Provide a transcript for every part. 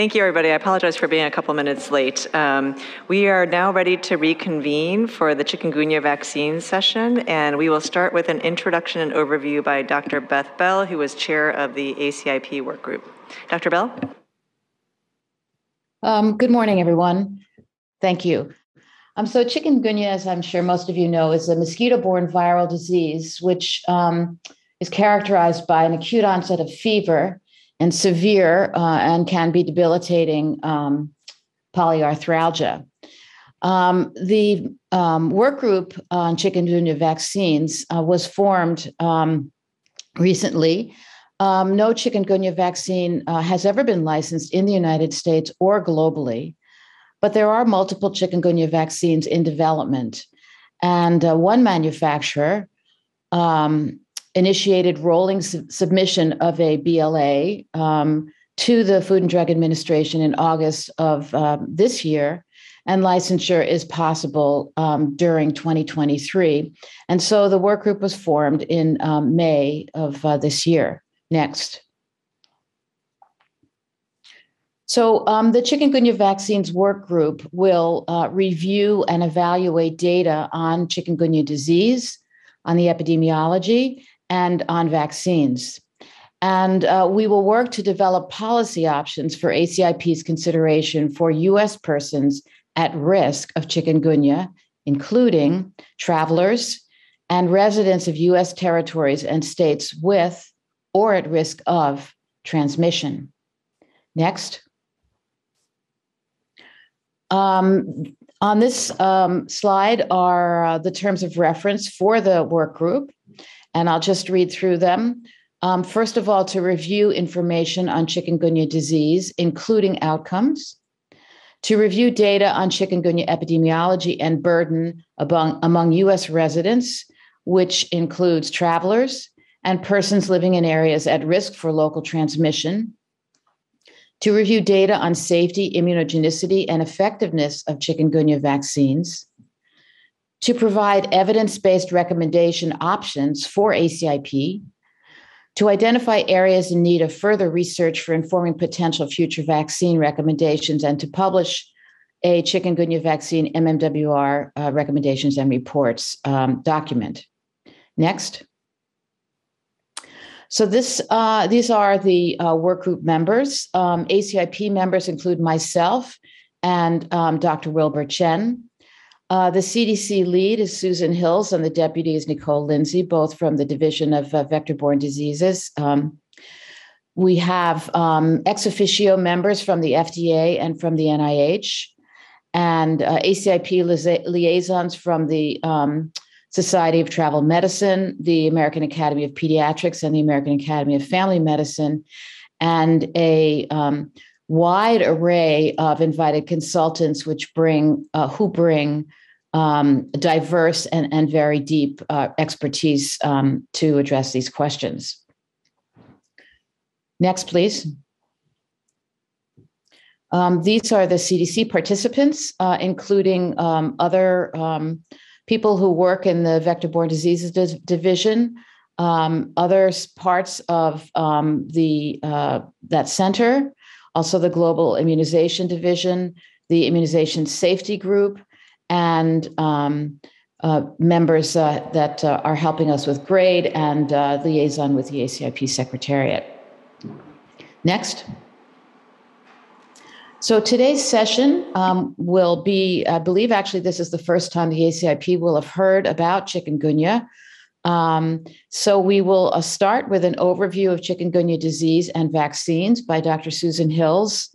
Thank you, everybody. I apologize for being a couple minutes late. Um, we are now ready to reconvene for the chikungunya vaccine session, and we will start with an introduction and overview by Dr. Beth Bell, who is chair of the ACIP work group. Dr. Bell? Um, good morning, everyone. Thank you. Um, so, chikungunya, as I'm sure most of you know, is a mosquito borne viral disease which um, is characterized by an acute onset of fever and severe uh, and can be debilitating um, polyarthralgia. Um, the um, work group on chikungunya vaccines uh, was formed um, recently um, no chikungunya vaccine uh, has ever been licensed in the United States or globally, but there are multiple chikungunya vaccines in development. And uh, one manufacturer um, initiated rolling su- submission of a BLA um, to the Food and Drug Administration in August of um, this year, and licensure is possible um, during 2023. And so the work group was formed in um, May of uh, this year. Next. So, um, the chikungunya vaccines work group will uh, review and evaluate data on chikungunya disease, on the epidemiology, and on vaccines. And uh, we will work to develop policy options for ACIP's consideration for US persons at risk of chikungunya, including travelers and residents of US territories and states with or at risk of transmission. Next. Um, on this um, slide are uh, the terms of reference for the work group, and I'll just read through them. Um, first of all, to review information on chikungunya disease, including outcomes, to review data on chikungunya epidemiology and burden among, among US residents, which includes travelers, and persons living in areas at risk for local transmission, to review data on safety, immunogenicity, and effectiveness of chikungunya vaccines, to provide evidence based recommendation options for ACIP, to identify areas in need of further research for informing potential future vaccine recommendations, and to publish a chikungunya vaccine MMWR uh, recommendations and reports um, document. Next. So this, uh, these are the uh, work group members. Um, ACIP members include myself and um, Dr. Wilbur Chen. Uh, the CDC lead is Susan Hills, and the deputy is Nicole Lindsey, both from the Division of uh, Vector-Borne Diseases. Um, we have um, ex officio members from the FDA and from the NIH, and uh, ACIP liaisons from the um, Society of Travel Medicine, the American Academy of Pediatrics, and the American Academy of Family Medicine, and a um, wide array of invited consultants, which bring uh, who bring um, diverse and, and very deep uh, expertise um, to address these questions. Next, please. Um, these are the CDC participants, uh, including um, other um, people who work in the vector-borne diseases division, um, other parts of the uh, that center, also the global immunization division, the immunization safety group, and um, uh, members uh, that uh, are helping us with grade and uh, liaison with the ACIP secretariat. Next. So today's session um, will be, I believe, actually, this is the first time the ACIP will have heard about chikungunya. Um, so we will uh, start with an overview of chikungunya disease and vaccines by Dr. Susan Hills,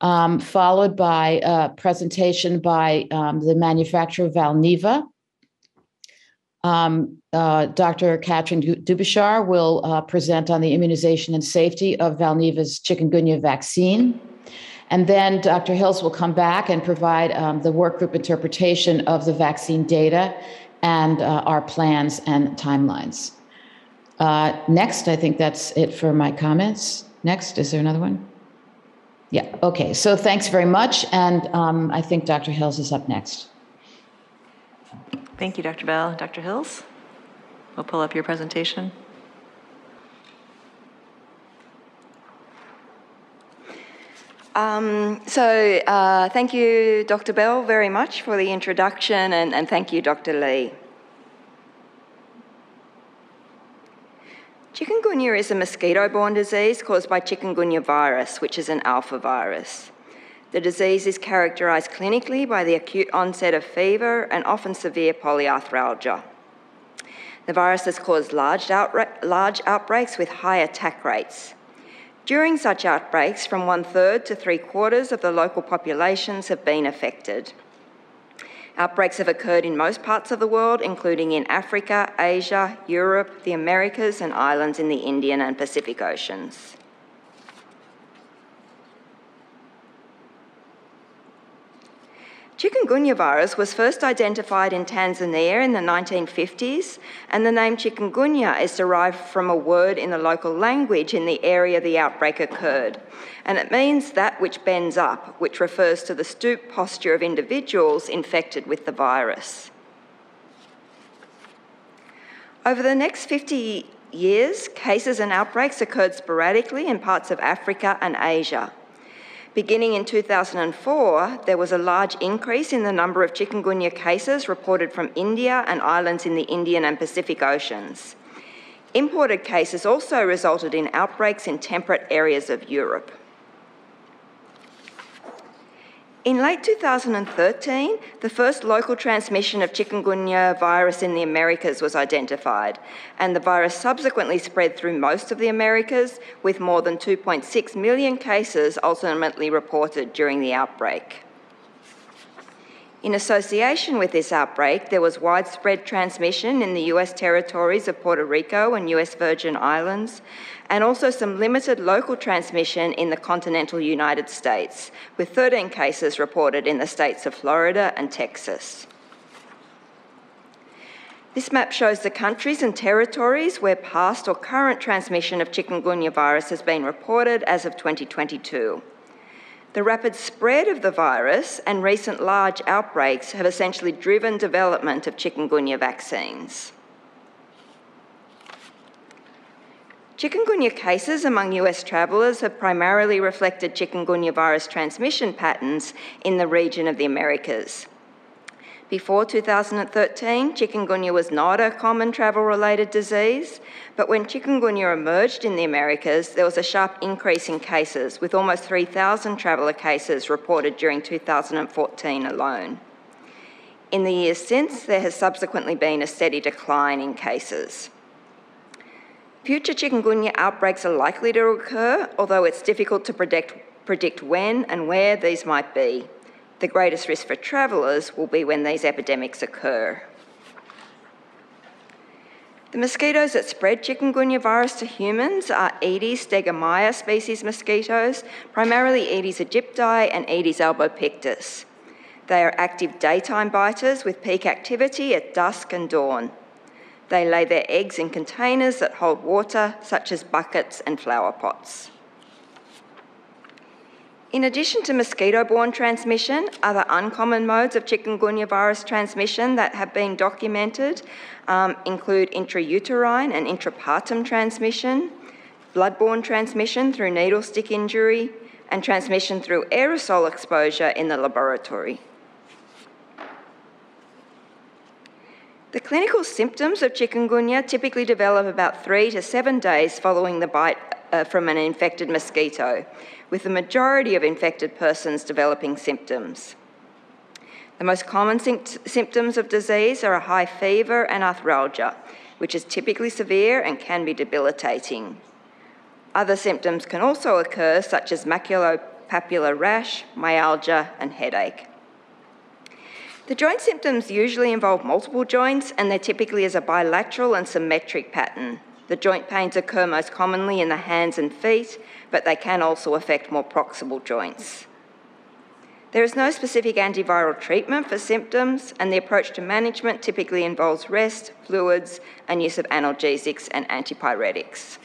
um, followed by a presentation by um, the manufacturer Valneva. Um, uh, Dr. Katrin Dubischar will uh, present on the immunization and safety of Valneva's chikungunya vaccine. And then Dr. Hills will come back and provide um, the work group interpretation of the vaccine data and uh, our plans and timelines. Uh, next, I think that's it for my comments. Next, is there another one? Yeah, okay. So thanks very much. And um, I think Dr. Hills is up next. Thank you, Dr. Bell. Dr. Hills, we'll pull up your presentation. Um, so, uh, thank you, Dr. Bell, very much for the introduction, and, and thank you, Dr. Lee. Chikungunya is a mosquito borne disease caused by chikungunya virus, which is an alpha virus. The disease is characterised clinically by the acute onset of fever and often severe polyarthralgia. The virus has caused large, large outbreaks with high attack rates. During such outbreaks, from one third to three quarters of the local populations have been affected. Outbreaks have occurred in most parts of the world, including in Africa, Asia, Europe, the Americas, and islands in the Indian and Pacific Oceans. Chikungunya virus was first identified in Tanzania in the 1950s, and the name chikungunya is derived from a word in the local language in the area the outbreak occurred. And it means that which bends up, which refers to the stoop posture of individuals infected with the virus. Over the next 50 years, cases and outbreaks occurred sporadically in parts of Africa and Asia. Beginning in 2004, there was a large increase in the number of chikungunya cases reported from India and islands in the Indian and Pacific Oceans. Imported cases also resulted in outbreaks in temperate areas of Europe. In late 2013, the first local transmission of chikungunya virus in the Americas was identified, and the virus subsequently spread through most of the Americas, with more than 2.6 million cases ultimately reported during the outbreak. In association with this outbreak, there was widespread transmission in the US territories of Puerto Rico and US Virgin Islands, and also some limited local transmission in the continental United States, with 13 cases reported in the states of Florida and Texas. This map shows the countries and territories where past or current transmission of chikungunya virus has been reported as of 2022. The rapid spread of the virus and recent large outbreaks have essentially driven development of chikungunya vaccines. Chikungunya cases among US travellers have primarily reflected chikungunya virus transmission patterns in the region of the Americas. Before 2013, chikungunya was not a common travel related disease, but when chikungunya emerged in the Americas, there was a sharp increase in cases, with almost 3,000 traveller cases reported during 2014 alone. In the years since, there has subsequently been a steady decline in cases. Future chikungunya outbreaks are likely to occur, although it's difficult to predict, predict when and where these might be. The greatest risk for travellers will be when these epidemics occur. The mosquitoes that spread chikungunya virus to humans are Aedes stegomyia species mosquitoes, primarily Aedes aegypti and Aedes albopictus. They are active daytime biters with peak activity at dusk and dawn. They lay their eggs in containers that hold water, such as buckets and flower pots. In addition to mosquito borne transmission, other uncommon modes of chikungunya virus transmission that have been documented um, include intrauterine and intrapartum transmission, bloodborne transmission through needle stick injury, and transmission through aerosol exposure in the laboratory. The clinical symptoms of chikungunya typically develop about three to seven days following the bite uh, from an infected mosquito, with the majority of infected persons developing symptoms. The most common symptoms of disease are a high fever and arthralgia, which is typically severe and can be debilitating. Other symptoms can also occur, such as maculopapular rash, myalgia, and headache. The joint symptoms usually involve multiple joints, and there typically is a bilateral and symmetric pattern. The joint pains occur most commonly in the hands and feet, but they can also affect more proximal joints. There is no specific antiviral treatment for symptoms, and the approach to management typically involves rest, fluids, and use of analgesics and antipyretics.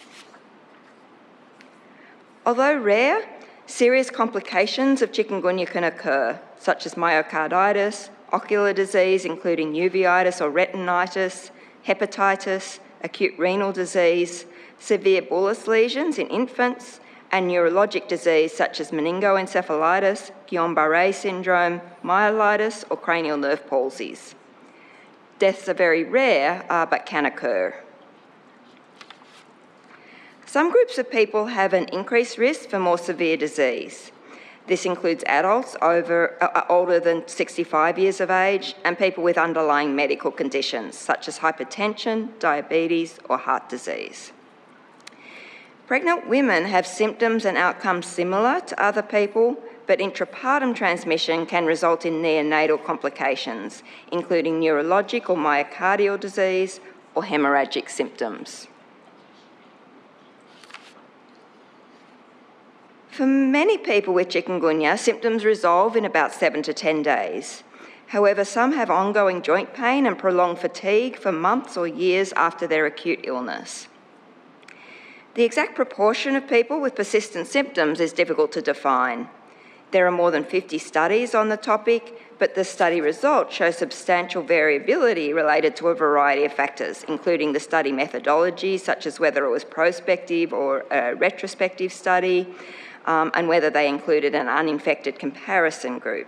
Although rare, serious complications of chikungunya can occur, such as myocarditis, ocular disease, including uveitis or retinitis, hepatitis, acute renal disease, severe bullous lesions in infants, and neurologic disease such as meningoencephalitis, Guillain-Barré syndrome, myelitis, or cranial nerve palsies. Deaths are very rare, uh, but can occur. Some groups of people have an increased risk for more severe disease. This includes adults over, uh, older than 65 years of age and people with underlying medical conditions such as hypertension, diabetes, or heart disease. Pregnant women have symptoms and outcomes similar to other people, but intrapartum transmission can result in neonatal complications, including neurologic or myocardial disease or hemorrhagic symptoms. For many people with chikungunya, symptoms resolve in about 7 to 10 days. However, some have ongoing joint pain and prolonged fatigue for months or years after their acute illness. The exact proportion of people with persistent symptoms is difficult to define. There are more than 50 studies on the topic, but the study results show substantial variability related to a variety of factors, including the study methodology, such as whether it was prospective or a retrospective study, um, and whether they included an uninfected comparison group,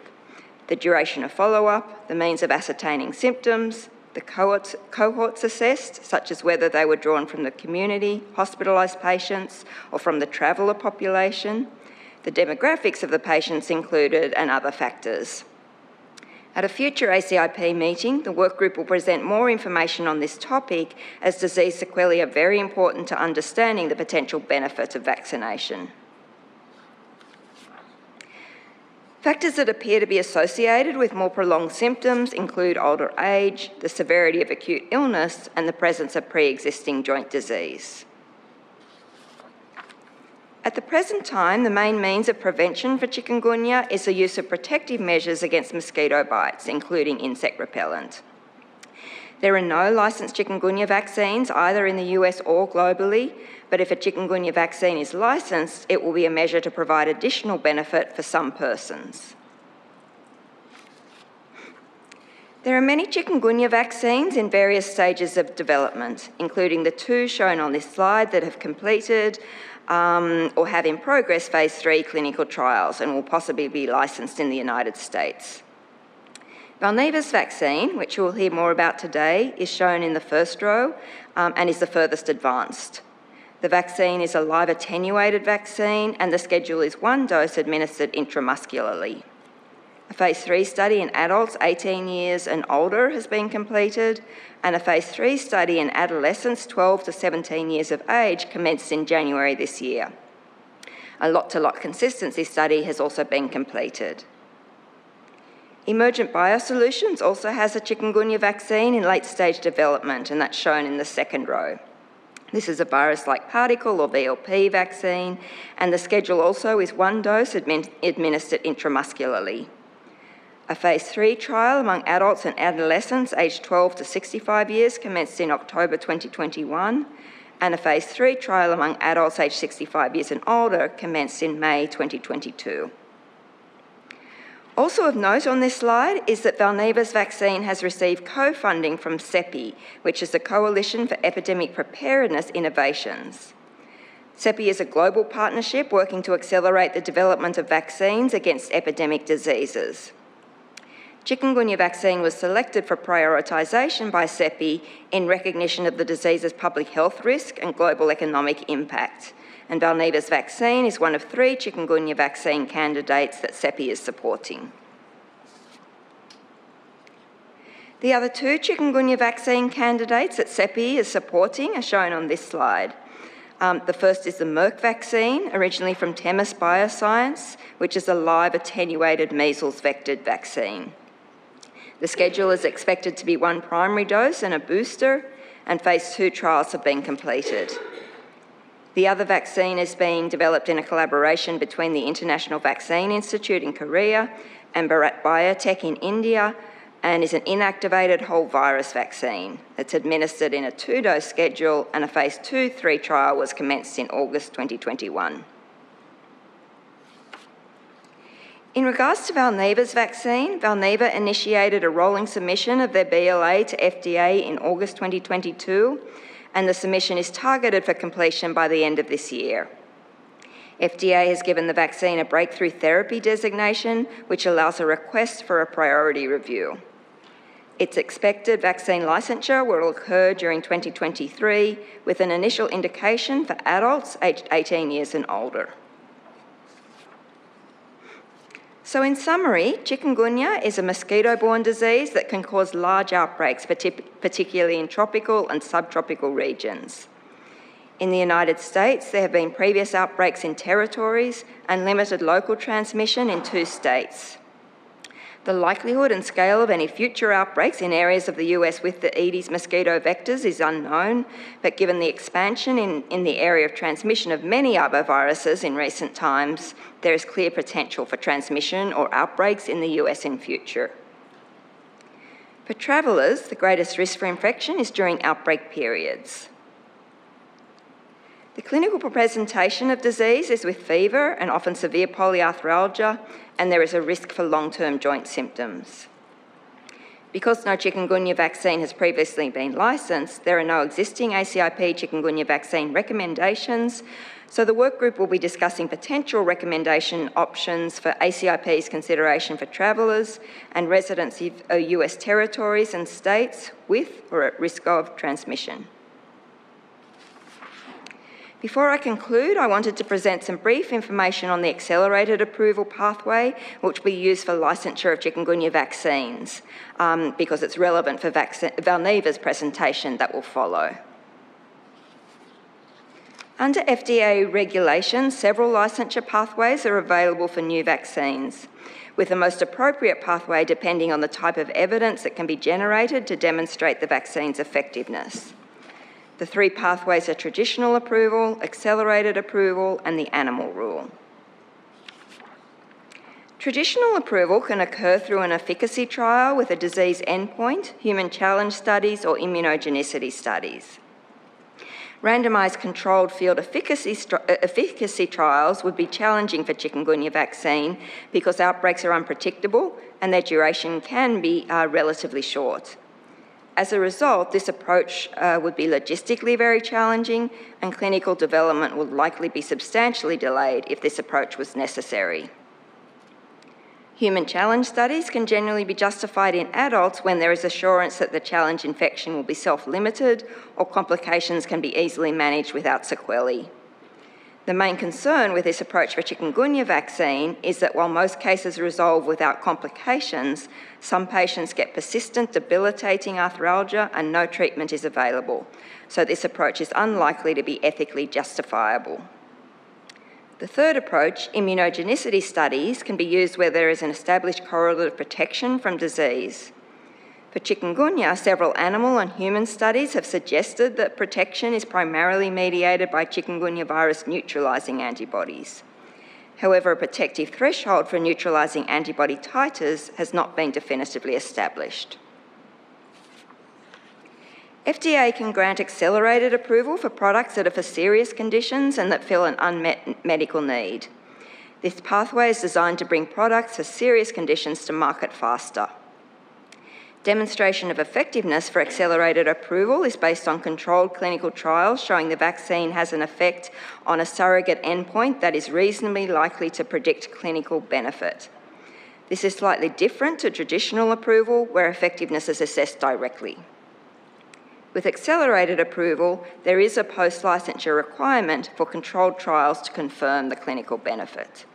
the duration of follow up, the means of ascertaining symptoms, the cohorts, cohorts, assessed, such as whether they were drawn from the community, hospitalised patients, or from the traveller population, the demographics of the patients included, and other factors. At a future ACIP meeting, the work group will present more information on this topic as disease sequelae are very important to understanding the potential benefits of vaccination. Factors that appear to be associated with more prolonged symptoms include older age, the severity of acute illness, and the presence of pre existing joint disease. At the present time, the main means of prevention for chikungunya is the use of protective measures against mosquito bites, including insect repellent. There are no licensed chikungunya vaccines either in the US or globally, but if a chikungunya vaccine is licensed, it will be a measure to provide additional benefit for some persons. There are many chikungunya vaccines in various stages of development, including the two shown on this slide that have completed um, or have in progress phase three clinical trials and will possibly be licensed in the United States. Valneva's vaccine, which we'll hear more about today, is shown in the first row um, and is the furthest advanced. The vaccine is a live attenuated vaccine, and the schedule is one dose administered intramuscularly. A phase 3 study in adults 18 years and older has been completed, and a phase 3 study in adolescents 12 to 17 years of age commenced in January this year. A lot to lot consistency study has also been completed. Emergent Biosolutions also has a chikungunya vaccine in late stage development, and that's shown in the second row. This is a virus like particle or VLP vaccine, and the schedule also is one dose admin- administered intramuscularly. A phase 3 trial among adults and adolescents aged 12 to 65 years commenced in October 2021, and a phase 3 trial among adults aged 65 years and older commenced in May 2022. Also of note on this slide is that Valneva's vaccine has received co-funding from CEPI, which is the Coalition for Epidemic Preparedness Innovations. CEPI is a global partnership working to accelerate the development of vaccines against epidemic diseases. Chikungunya vaccine was selected for prioritisation by CEPI in recognition of the disease's public health risk and global economic impact and Valneva's vaccine is one of three chikungunya vaccine candidates that CEPI is supporting. The other two chikungunya vaccine candidates that CEPI is supporting are shown on this slide. Um, the first is the Merck vaccine, originally from Themis Bioscience, which is a live attenuated measles vectored vaccine. The schedule is expected to be one primary dose and a booster, and phase two trials have been completed. The other vaccine is being developed in a collaboration between the International Vaccine Institute in Korea and Bharat Biotech in India and is an inactivated whole virus vaccine. It's administered in a two dose schedule, and a phase 2 3 trial was commenced in August 2021. In regards to Valneva's vaccine, Valneva initiated a rolling submission of their BLA to FDA in August 2022 and the submission is targeted for completion by the end of this year. FDA has given the vaccine a breakthrough therapy designation, which allows a request for a priority review. Its expected vaccine licensure will occur during 2023 with an initial indication for adults aged 18 years and older. So, in summary, chikungunya is a mosquito borne disease that can cause large outbreaks, particularly in tropical and subtropical regions. In the United States, there have been previous outbreaks in territories and limited local transmission in two states. The likelihood and scale of any future outbreaks in areas of the US with the Aedes mosquito vectors is unknown, but given the expansion in, in the area of transmission of many arboviruses in recent times, there is clear potential for transmission or outbreaks in the US in future. For travellers, the greatest risk for infection is during outbreak periods. The clinical presentation of disease is with fever and often severe polyarthralgia, and there is a risk for long term joint symptoms. Because no chikungunya vaccine has previously been licensed, there are no existing ACIP chikungunya vaccine recommendations, so the work group will be discussing potential recommendation options for ACIP's consideration for travellers and residents of US territories and states with or at risk of transmission. Before I conclude, I wanted to present some brief information on the accelerated approval pathway, which we use for licensure of chikungunya vaccines, um, because it's relevant for Valneva's presentation that will follow. Under FDA regulations, several licensure pathways are available for new vaccines, with the most appropriate pathway depending on the type of evidence that can be generated to demonstrate the vaccine's effectiveness. The three pathways are traditional approval, accelerated approval, and the animal rule. Traditional approval can occur through an efficacy trial with a disease endpoint, human challenge studies, or immunogenicity studies. Randomised controlled field efficacy, uh, efficacy trials would be challenging for chikungunya vaccine because outbreaks are unpredictable and their duration can be uh, relatively short. As a result, this approach uh, would be logistically very challenging, and clinical development would likely be substantially delayed if this approach was necessary. Human challenge studies can generally be justified in adults when there is assurance that the challenge infection will be self limited or complications can be easily managed without sequelae. The main concern with this approach for chikungunya vaccine is that while most cases resolve without complications, some patients get persistent debilitating arthralgia and no treatment is available. So this approach is unlikely to be ethically justifiable. The third approach, immunogenicity studies, can be used where there is an established correlate of protection from disease. For chikungunya, several animal and human studies have suggested that protection is primarily mediated by chikungunya virus neutralising antibodies. However, a protective threshold for neutralising antibody titers has not been definitively established. FDA can grant accelerated approval for products that are for serious conditions and that fill an unmet medical need. This pathway is designed to bring products for serious conditions to market faster. Demonstration of effectiveness for accelerated approval is based on controlled clinical trials showing the vaccine has an effect on a surrogate endpoint that is reasonably likely to predict clinical benefit. This is slightly different to traditional approval, where effectiveness is assessed directly. With accelerated approval, there is a post licensure requirement for controlled trials to confirm the clinical benefit.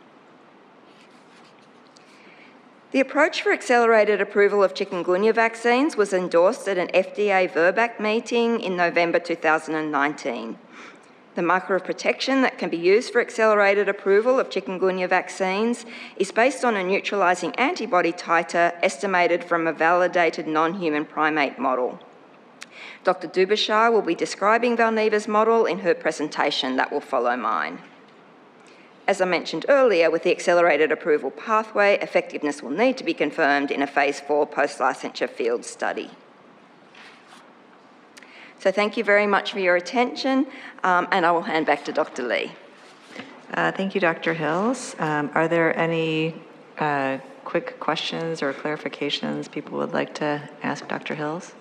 The approach for accelerated approval of chikungunya vaccines was endorsed at an FDA VRBPAC meeting in November 2019. The marker of protection that can be used for accelerated approval of chikungunya vaccines is based on a neutralising antibody titer estimated from a validated non human primate model. Dr. Dubischar will be describing Valneva's model in her presentation that will follow mine. As I mentioned earlier, with the accelerated approval pathway, effectiveness will need to be confirmed in a phase four post licensure field study. So, thank you very much for your attention, um, and I will hand back to Dr. Lee. Uh, thank you, Dr. Hills. Um, are there any uh, quick questions or clarifications people would like to ask Dr. Hills?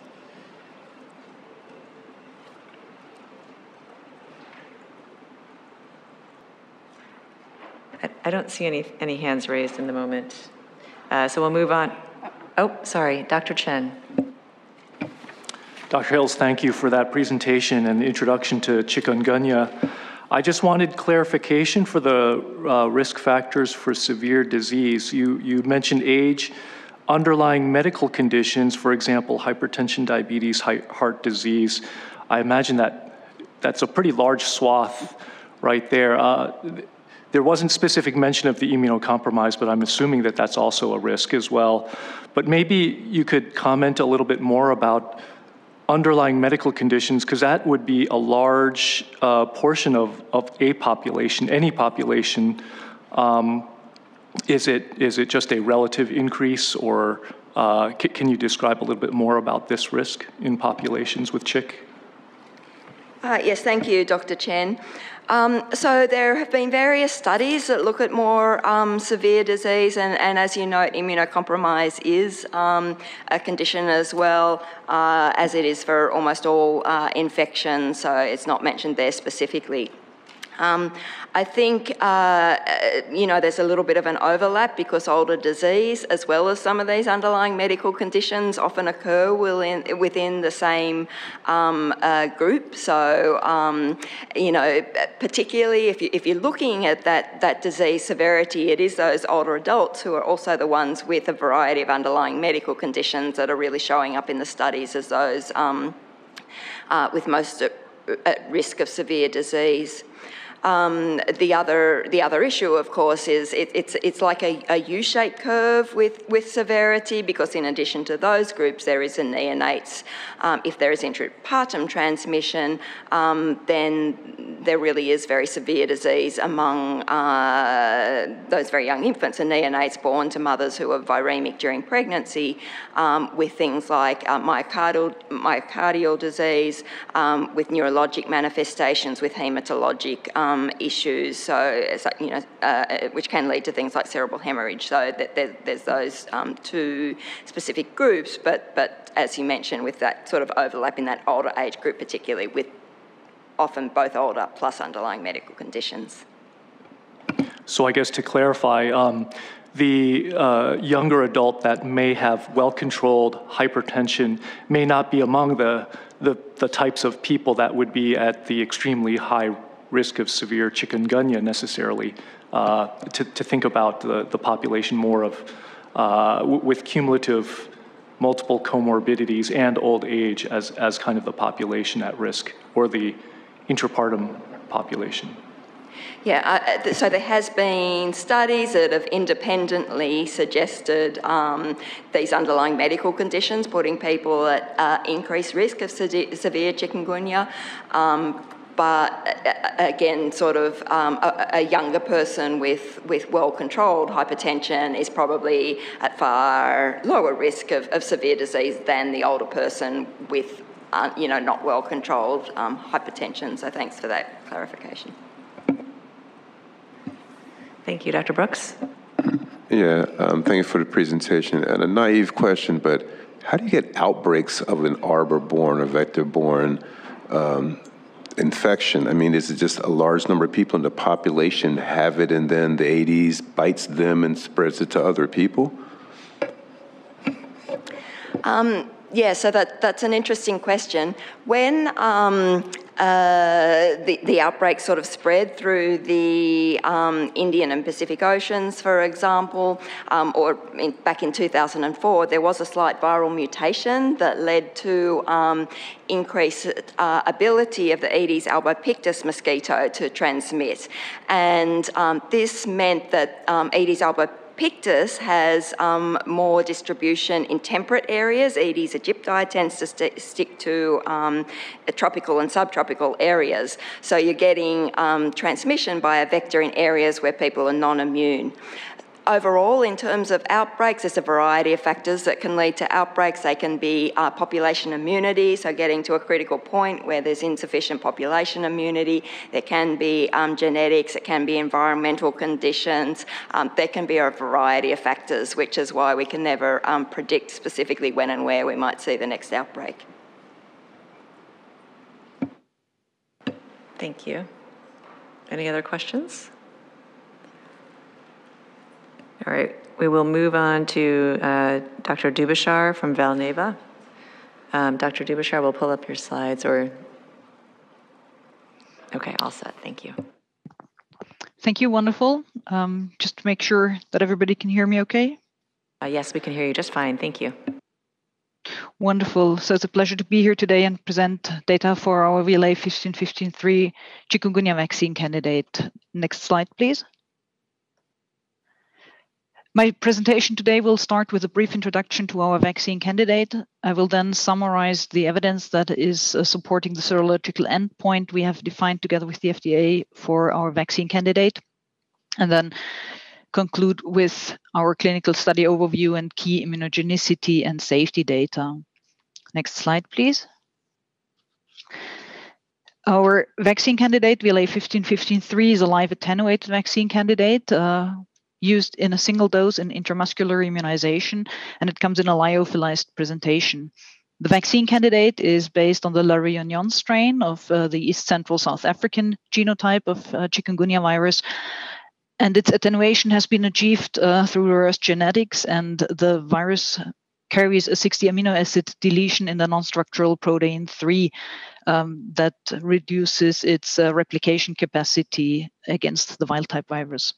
Don't see any, any hands raised in the moment. Uh, So we'll move on. Oh, sorry, Dr. Chen. Dr. Hills, thank you for that presentation and the introduction to chikungunya. I just wanted clarification for the uh, risk factors for severe disease. You, you mentioned age, underlying medical conditions, for example, hypertension, diabetes, heart disease. I imagine that that's a pretty large swath right there. Uh, there wasn't specific mention of the immunocompromised, but I'm assuming that that's also a risk as well. But maybe you could comment a little bit more about underlying medical conditions, because that would be a large uh, portion of, of a population, any population. Um, is it is it just a relative increase, or uh, can you describe a little bit more about this risk in populations with chick? Uh, yes, thank you, Dr. Chen. Um, so there have been various studies that look at more um, severe disease, and, and, as you note, immunocompromise is um, a condition as well, uh, as it is for almost all uh, infections. So it's not mentioned there specifically. Um, I think, uh, uh, you know, there's a little bit of an overlap because older disease, as well as some of these underlying medical conditions, often occur within, within the same um, uh, group. So, um, you know, particularly if, you, if you're looking at that, that disease severity, it is those older adults who are also the ones with a variety of underlying medical conditions that are really showing up in the studies as those um, uh, with most at risk of severe disease. Um, the other the other issue, of course, is it, it's it's like a, a U-shaped curve with with severity because in addition to those groups, there is a neonates. Um, if there is intrapartum transmission, um, then there really is very severe disease among uh, those very young infants and neonates born to mothers who are viremic during pregnancy, um, with things like uh, myocardial myocardial disease, um, with neurologic manifestations, with hematologic um, um, issues, so you know, uh, which can lead to things like cerebral hemorrhage. So that there, there's those um, two specific groups, but but as you mentioned, with that sort of overlap in that older age group, particularly with often both older plus underlying medical conditions. So I guess to clarify. Um, the uh, younger adult that may have well-controlled hypertension may not be among the, the, the types of people that would be at the extremely high risk of severe chikungunya necessarily, uh, to, to think about the, the population more of uh, with cumulative multiple comorbidities and old age as, as kind of the population at risk or the intrapartum population. Yeah, uh, so there has been studies that have independently suggested um, these underlying medical conditions putting people at uh, increased risk of severe chikungunya. Um, but again, sort of um, a, a, younger person with, with well controlled hypertension is probably at far lower risk of, of severe disease than the older person with, uh, you know, not well controlled um, hypertension. So thanks for that clarification. Thank you, Dr. Brooks. Yeah, um, thank you for the presentation. And a naive question, but how do you get outbreaks of an arbor-borne or vector-borne um, infection? I mean, is it just a large number of people in the population have it and then the Aedes bites them and spreads it to other people? Um, yeah, so that, that's an interesting question. When um, uh, the, the outbreak sort of spread through the um, Indian and Pacific Oceans, for example, um, or in, back in 2004, there was a slight viral mutation that led to um, increased uh, ability of the Aedes albopictus mosquito to transmit. And um, this meant that um, Aedes albopictus Pictus has um, more distribution in temperate areas. Aedes aegypti tends to st- stick to um, tropical and subtropical areas. So you're getting um, transmission by a vector in areas where people are non immune. Overall, in terms of outbreaks, there's a variety of factors that can lead to outbreaks. They can be uh, population immunity, so getting to a critical point where there's insufficient population immunity. There can be um, genetics, it can be environmental conditions. Um, there can be a variety of factors, which is why we can never um, predict specifically when and where we might see the next outbreak. Thank you. Any other questions? All right, we will move on to uh, Dr. Dubischar from Valneva. Um, Dr. Dubischar will pull up your slides or, okay, all set, thank you. Thank you, wonderful. Um, just to make sure that everybody can hear me okay. Uh, yes, we can hear you just fine, thank you. Wonderful. So it's a pleasure to be here today and present data for our VLA 1553 chikungunya vaccine candidate. Next slide, please. My presentation today will start with a brief introduction to our vaccine candidate. I will then summarize the evidence that is uh, supporting the serological endpoint we have defined together with the FDA for our vaccine candidate, and then conclude with our clinical study overview and key immunogenicity and safety data. Next slide, please. Our vaccine candidate, VLA 1553, is a live attenuated vaccine candidate. Uh, used in a single dose in intramuscular immunization, and it comes in a lyophilized presentation. The vaccine candidate is based on the La Réunion strain of uh, the East Central South African genotype of uh, chikungunya virus. And its attenuation has been achieved uh, through reverse genetics, and the virus carries a 60 amino acid deletion in the non structural protein 3 um, that reduces its uh, replication capacity against the wild type virus.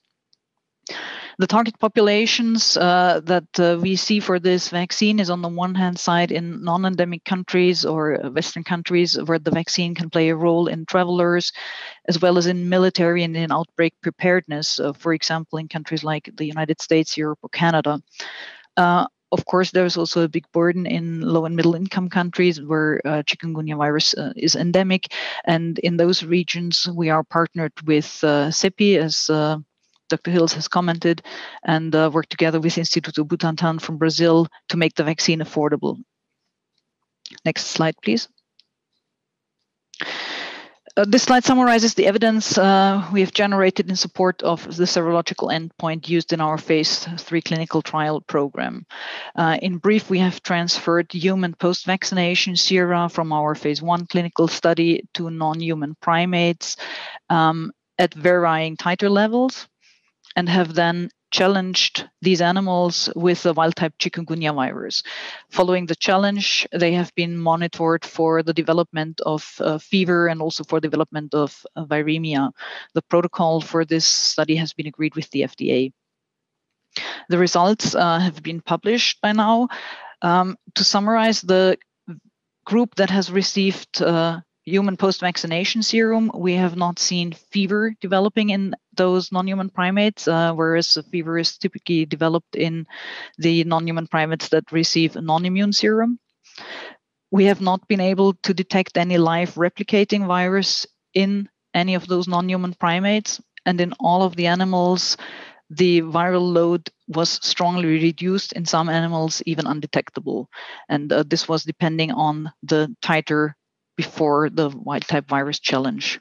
The target populations uh, that uh, we see for this vaccine is on the one hand side in non-endemic countries or Western countries where the vaccine can play a role in travelers, as well as in military and in outbreak preparedness, uh, for example, in countries like the United States, Europe, or Canada. Uh, of course, there's also a big burden in low and middle income countries where uh, chikungunya virus uh, is endemic. And in those regions, we are partnered with uh, CEPI as uh, Dr. Hills has commented, and uh, work together with Instituto Butantan from Brazil to make the vaccine affordable. Next slide, please. Uh, this slide summarizes the evidence uh, we have generated in support of the serological endpoint used in our phase three clinical trial program. Uh, in brief, we have transferred human post-vaccination sera from our phase one clinical study to non-human primates um, at varying titer levels and have then challenged these animals with the wild type chikungunya virus. Following the challenge, they have been monitored for the development of uh, fever and also for development of uh, viremia. The protocol for this study has been agreed with the FDA. The results uh, have been published by now. Um, to summarize, the group that has received uh, human post-vaccination serum, we have not seen fever developing in those non-human primates, uh, whereas fever is typically developed in the non-human primates that receive non-immune serum. We have not been able to detect any live replicating virus in any of those non-human primates, and in all of the animals, the viral load was strongly reduced in some animals even undetectable and uh, this was depending on the titer before the wild type virus challenge.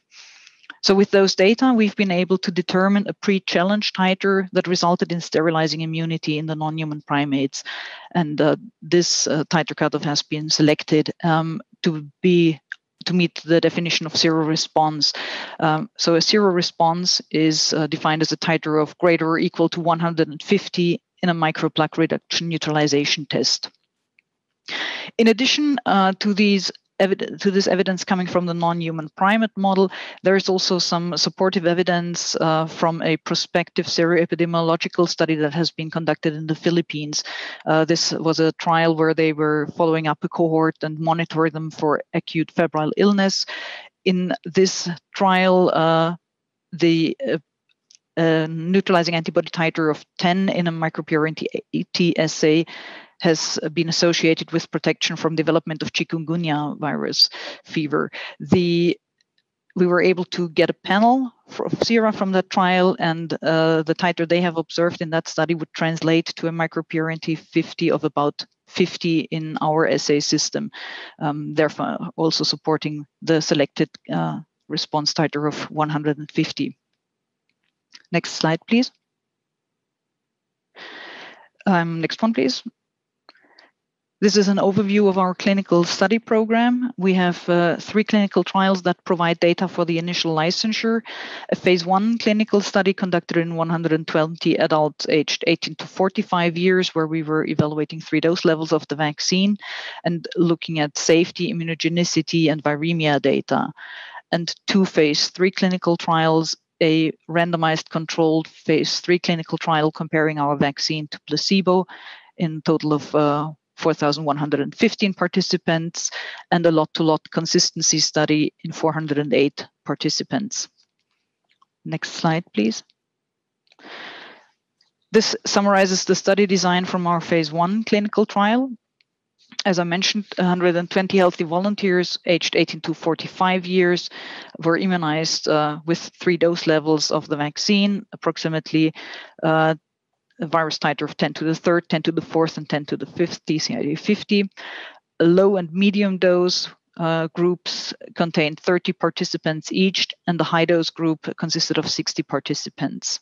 So with those data, we've been able to determine a pre-challenge titer that resulted in sterilizing immunity in the non-human primates. And uh, this uh, titer cutoff has been selected um, to be to meet the definition of seroresponse. Um, so a seroresponse is uh, defined as a titer of greater or equal to 150 in a microplaque reduction neutralization test. In addition uh, to these to this evidence coming from the non-human primate model, there is also some supportive evidence uh, from a prospective seroepidemiological study that has been conducted in the Philippines. Uh, this was a trial where they were following up a cohort and monitor them for acute febrile illness. In this trial, uh, the uh, uh, neutralizing antibody titer of 10 in a micropurity assay has been associated with protection from development of chikungunya virus fever. The we were able to get a panel of sera from that trial, and uh, the titer they have observed in that study would translate to a micropurity 50 of about 50 in our assay system, um, therefore also supporting the selected uh, response titer of 150. Next slide, please. Um, next one, please. This is an overview of our clinical study program. We have uh, three clinical trials that provide data for the initial licensure. A phase one clinical study conducted in 120 adults aged 18 to 45 years, where we were evaluating three dose levels of the vaccine and looking at safety, immunogenicity, and viremia data. And two phase three clinical trials a randomized controlled phase three clinical trial comparing our vaccine to placebo in total of uh, 4,115 participants and a lot to lot consistency study in 408 participants. Next slide, please. This summarizes the study design from our phase one clinical trial. As I mentioned, 120 healthy volunteers aged 18 to 45 years were immunized uh, with three dose levels of the vaccine, approximately uh, a virus titer of 10 to the third, 10 to the fourth, and 10 to the fifth TCID 50. Low and medium dose uh, groups contained 30 participants each, and the high dose group consisted of 60 participants.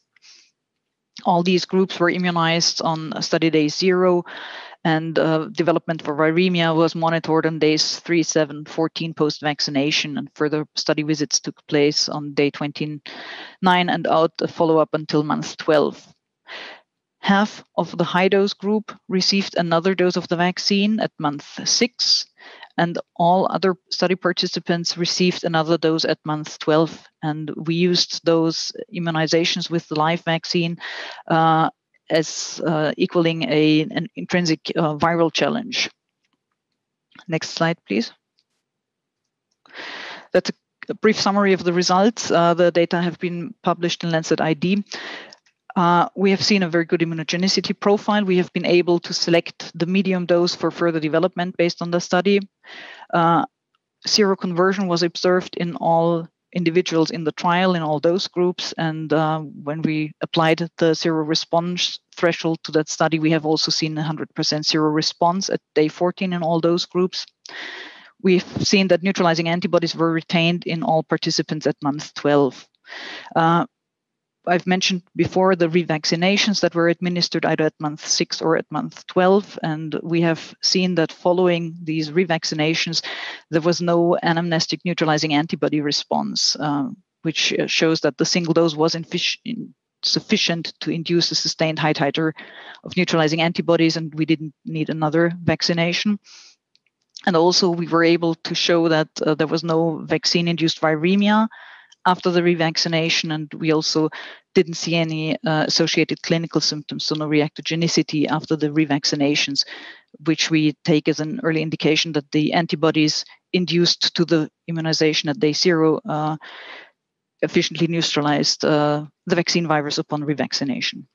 All these groups were immunized on study day zero, and uh, development for viremia was monitored on days 3, 7, 14 post vaccination, and further study visits took place on day 29 and out follow up until month 12. Half of the high dose group received another dose of the vaccine at month six, and all other study participants received another dose at month 12. And we used those immunizations with the live vaccine uh, as uh, equaling a, an intrinsic uh, viral challenge. Next slide, please. That's a, brief summary of the results. Uh, the data have been published in Lancet ID. Uh, we have seen a very good immunogenicity profile. We have been able to select the medium dose for further development based on the study. Uh, seroconversion was observed in all individuals in the trial in all dose groups. And uh, when we applied the seroresponse threshold to that study, we have also seen 100% seroresponse at day 14 in all those groups. We've seen that neutralizing antibodies were retained in all participants at month 12. Uh, I've mentioned before the revaccinations that were administered either at month six or at month 12. And we have seen that following these revaccinations, there was no anamnestic neutralizing antibody response, uh, which uh, shows that the single dose was sufficient to induce a sustained high titer of neutralizing antibodies, and we didn't need another vaccination. And also, we were able to show that uh, there was no vaccine induced viremia after the revaccination, and we also didn't see any uh, associated clinical symptoms, so no reactogenicity after the revaccinations, which we take as an early indication that the antibodies induced to the immunization at day zero uh, efficiently neutralized uh, the vaccine virus upon revaccination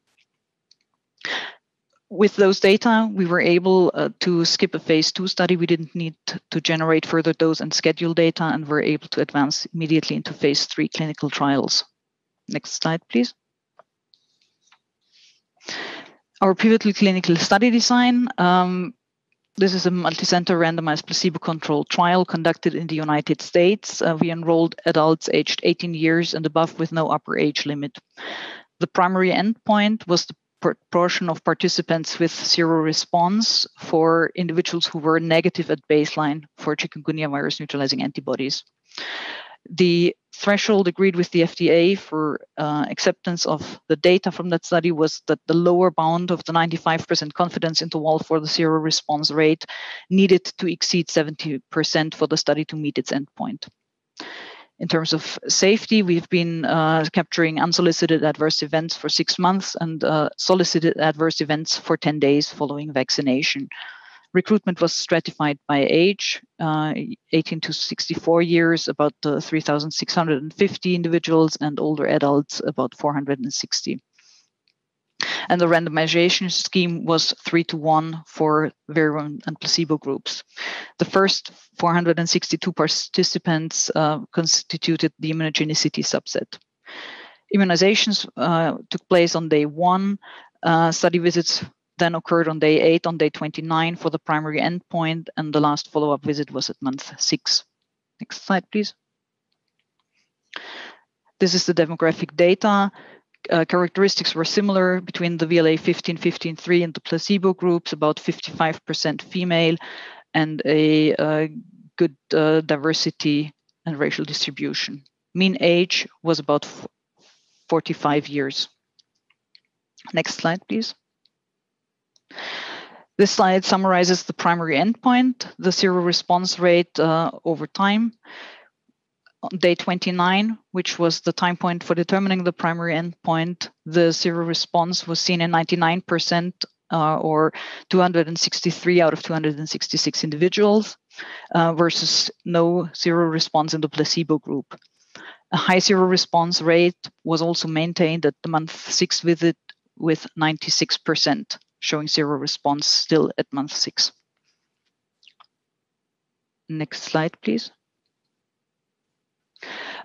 with those data, we were able uh, to skip a phase two study. We didn't need to generate further dose and schedule data, and were able to advance immediately into phase three clinical trials. Next slide, please. Our pivotal clinical study design. Um, this is a multicenter randomized placebo-controlled trial conducted in the United States. Uh, we enrolled adults aged 18 years and above with no upper age limit. The primary endpoint was the proportion of participants with seroresponse for individuals who were negative at baseline for chikungunya virus neutralizing antibodies. The threshold agreed with the FDA for uh, acceptance of the data from that study was that the lower bound of the 95% confidence interval for the seroresponse rate needed to exceed 70% for the study to meet its endpoint. In terms of safety, we've been uh, capturing unsolicited adverse events for six months and uh, solicited adverse events for 10 days following vaccination. Recruitment was stratified by age, uh, 18 to 64 years, about uh, 3,650 individuals, and older adults, about 460 and the randomization scheme was three to one for verum and placebo groups. The first 462 participants uh, constituted the immunogenicity subset. Immunizations uh, took place on day one. Uh, study visits then occurred on day eight, on day 29 for the primary endpoint, and the last follow up visit was at month six. Next slide, please. This is the demographic data uh, characteristics were similar between the VLA 1553 and the placebo groups, about 55% female, and a uh, good uh, diversity and racial distribution. Mean age was about 45 years. Next slide, please. This slide summarizes the primary endpoint, the seroresponse rate uh, over time. On day 29, which was the time point for determining the primary endpoint, the seroresponse was seen in 99% uh, or 263 out of 266 individuals uh, versus no seroresponse in the placebo group. A high seroresponse rate was also maintained at the month six visit with 96%, showing seroresponse still at month six. Next slide, please.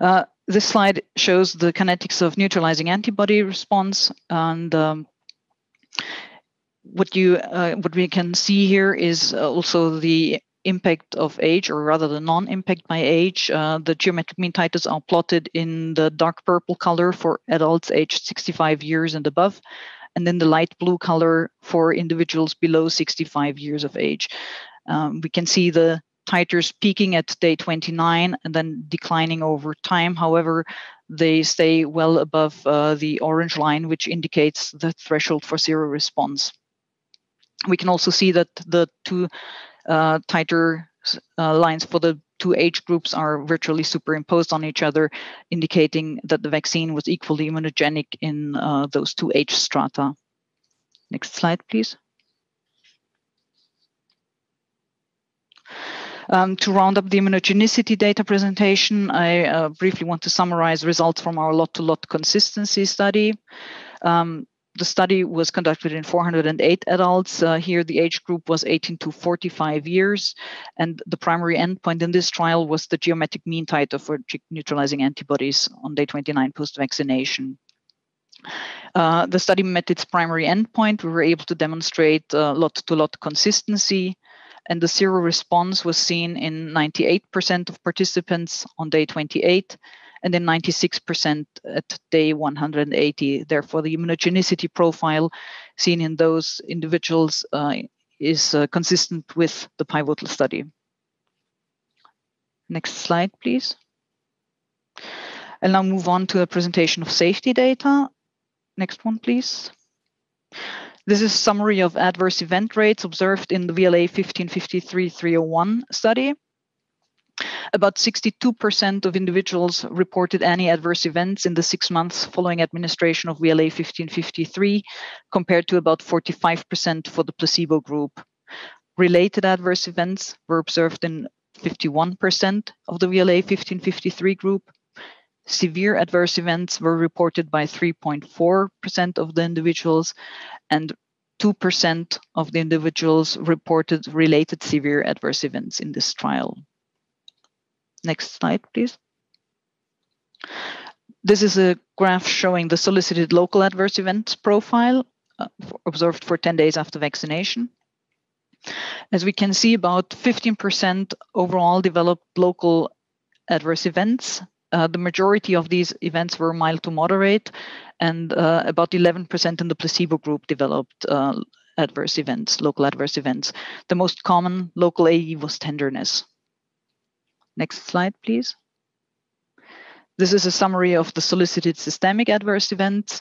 Uh, this slide shows the kinetics of neutralizing antibody response and um, what you uh, what we can see here is also the impact of age, or rather the non-impact by age. Uh, the geometric mean titers are plotted in the dark purple color for adults aged 65 years and above, and then the light blue color for individuals below 65 years of age. Um, we can see the titers peaking at day 29 and then declining over time. However, they stay well above uh, the orange line, which indicates the threshold for seroresponse. We can also see that the two uh, titer uh, lines for the two age groups are virtually superimposed on each other, indicating that the vaccine was equally immunogenic in uh, those two age strata. Next slide, please. Um, to round up the immunogenicity data presentation, I uh, briefly want to summarize results from our lot-to-lot -lot consistency study. Um, the study was conducted in 408 adults. Uh, here, the age group was 18 to 45 years, and the primary endpoint in this trial was the geometric mean titer for neutralizing antibodies on day 29 post-vaccination. Uh, the study met its primary endpoint. We were able to demonstrate uh, lot-to-lot consistency, and the seroresponse was seen in 98% of participants on day 28 and then 96% at day 180. Therefore, the immunogenicity profile seen in those individuals uh, is uh, consistent with the pivotal study. Next slide, please. I'll now move on to a presentation of safety data. Next one, please. This is a summary of adverse event rates observed in the VLA 1553-301 study. About 62% of individuals reported any adverse events in the six months following administration of VLA 1553, compared to about 45% for the placebo group. Related adverse events were observed in 51% of the VLA 1553 group. Severe adverse events were reported by 3.4% of the individuals, and 2% of the individuals reported related severe adverse events in this trial. Next slide, please. This is a graph showing the solicited local adverse events profile uh, observed for 10 days after vaccination. As we can see, about 15% overall developed local adverse events. Uh, the majority of these events were mild to moderate, and uh, about 11% in the placebo group developed uh, adverse events, local adverse events. The most common local AE was tenderness. Next slide, please. This is a summary of the solicited systemic adverse events.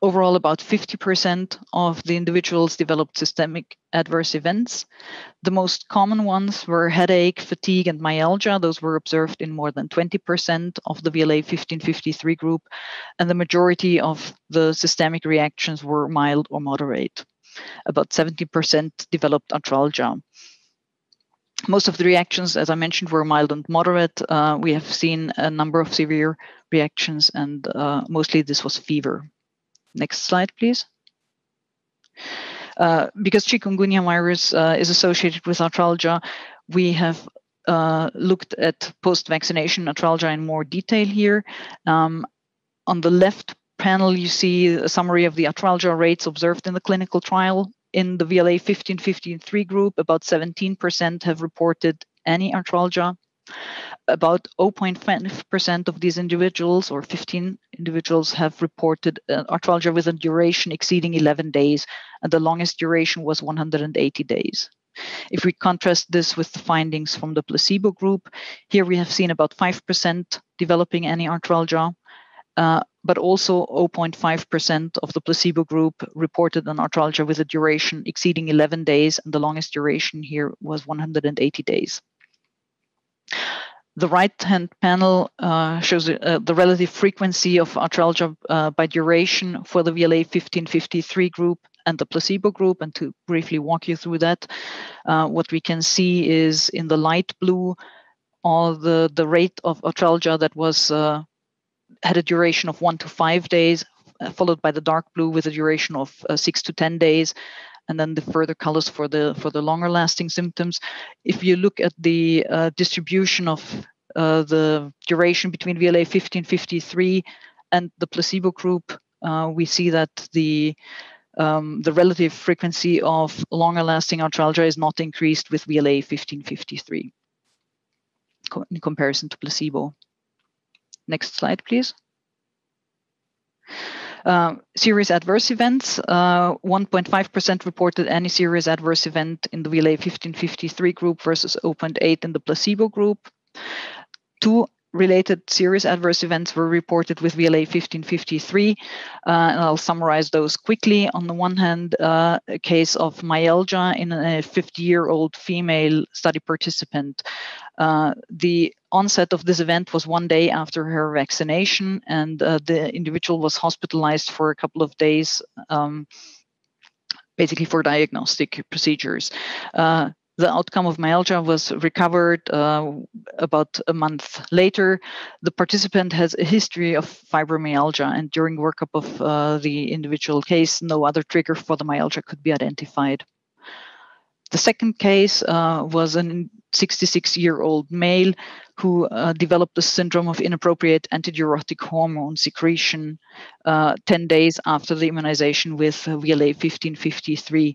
Overall, about 50% of the individuals developed systemic adverse events. The most common ones were headache, fatigue, and myalgia. Those were observed in more than 20% of the VLA 1553 group, and the majority of the systemic reactions were mild or moderate. About 70% developed arthralgia most of the reactions, as I mentioned, were mild and moderate. Uh, we have seen a number of severe reactions, and uh, mostly this was fever. Next slide, please. Uh, because chikungunya virus uh, is associated with arthralgia, we have uh, looked at post-vaccination arthralgia in more detail here. Um, on the left panel, you see a summary of the arthralgia rates observed in the clinical trial in the VLA 1553 group, about 17% have reported any arthralgia About 0.5% of these individuals, or 15 individuals, have reported uh, arthralgia with a duration exceeding 11 days, and the longest duration was 180 days. If we contrast this with the findings from the placebo group, here we have seen about 5% developing any arthralgia, uh, but also 0.5% of the placebo group reported an arthralgia with a duration exceeding 11 days, and the longest duration here was 180 days. The right-hand panel uh, shows uh, the relative frequency of arthralgia uh, by duration for the VLA 1553 group and the placebo group. And to briefly walk you through that, uh, what we can see is in the light blue, all the, the rate of arthralgia that was uh, had a duration of one to five days, uh, followed by the dark blue with a duration of six to 10 days and then the further colors for the for the longer lasting symptoms. If you look at the uh, distribution of uh, the duration between VLA 1553 and the placebo group, uh, we see that the um, the relative frequency of longer lasting arthralgia is not increased with VLA 1553 in comparison to placebo. Next slide, please. Uh, serious adverse events, 1.5% uh, reported any serious adverse event in the VLA 1553 group versus 0.8 in the placebo group. Two related serious adverse events were reported with VLA 1553, uh, and I'll summarize those quickly. On the one hand, uh, a case of myalgia in a 50-year-old female study participant. Uh, the onset of this event was one day after her vaccination, and uh, the individual was hospitalized for a couple of days. Um, basically for diagnostic procedures. Uh, the outcome of myalgia was recovered uh, about a month later. The participant has a history of fibromyalgia, and during workup of uh, the individual case, no other trigger for the myalgia could be identified. The second case uh, was a 66 year old male who uh, developed the syndrome of inappropriate antidiuretic hormone secretion uh, 10 days after the immunization with VLA 1553.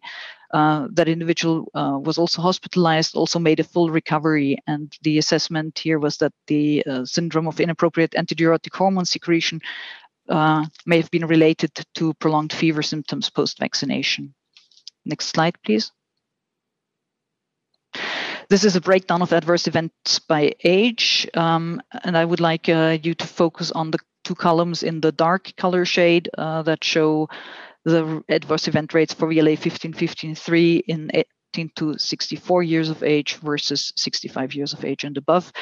Uh, that individual uh, was also hospitalized, also made a full recovery. And the assessment here was that the uh, syndrome of inappropriate antidiuretic hormone secretion uh, may have been related to prolonged fever symptoms post vaccination. Next slide, please. This is a breakdown of adverse events by age, um, and I would like you to focus on the two columns in the dark color shade uh, that show the adverse event rates for VLA 1553 in 18 to 64 years of age versus 65 years of age and above.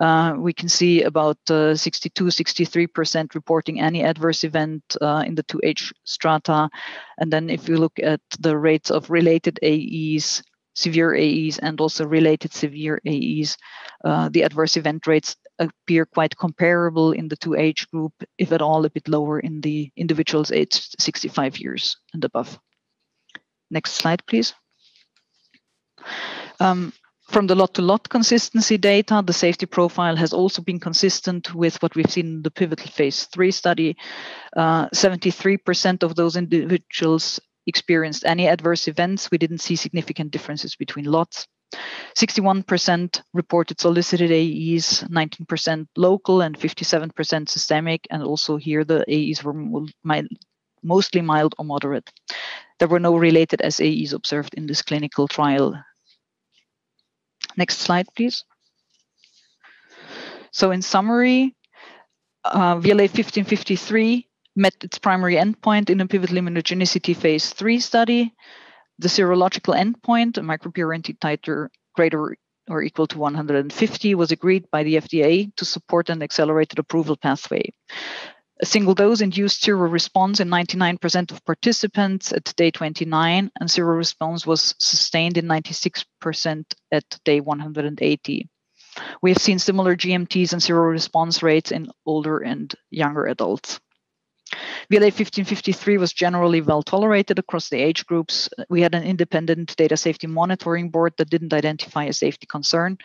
Uh, we can see about uh, 62, 63% reporting any adverse event uh, in the two age strata. And then if you look at the rates of related AEs, severe AEs, and also related severe AEs, uh, the adverse event rates appear quite comparable in the two age group, if at all a bit lower in the individuals aged 65 years and above. Next slide, please. Um, from the lot-to-lot consistency data, the safety profile has also been consistent with what we've seen in the pivotal phase three study. 73% uh, of those individuals experienced any adverse events. We didn't see significant differences between lots. 61% reported solicited AEs, 19% local, and 57% systemic. And also here, the AEs were mild, mostly mild or moderate. There were no related SAEs observed in this clinical trial. Next slide, please. So, in summary, uh, VLA 1553 met its primary endpoint in a pivotal immunogenicity phase 3 study. The serological endpoint, a microPRNT titer greater or equal to 150, was agreed by the FDA to support an accelerated approval pathway. A single dose induced seroresponse in 99% of participants at day 29, and seroresponse was sustained in 96% at day 180. We have seen similar GMTs and seroresponse rates in older and younger adults. VLA 1553 was generally well tolerated across the age groups. We had an independent data safety monitoring board that didn't identify a safety concern.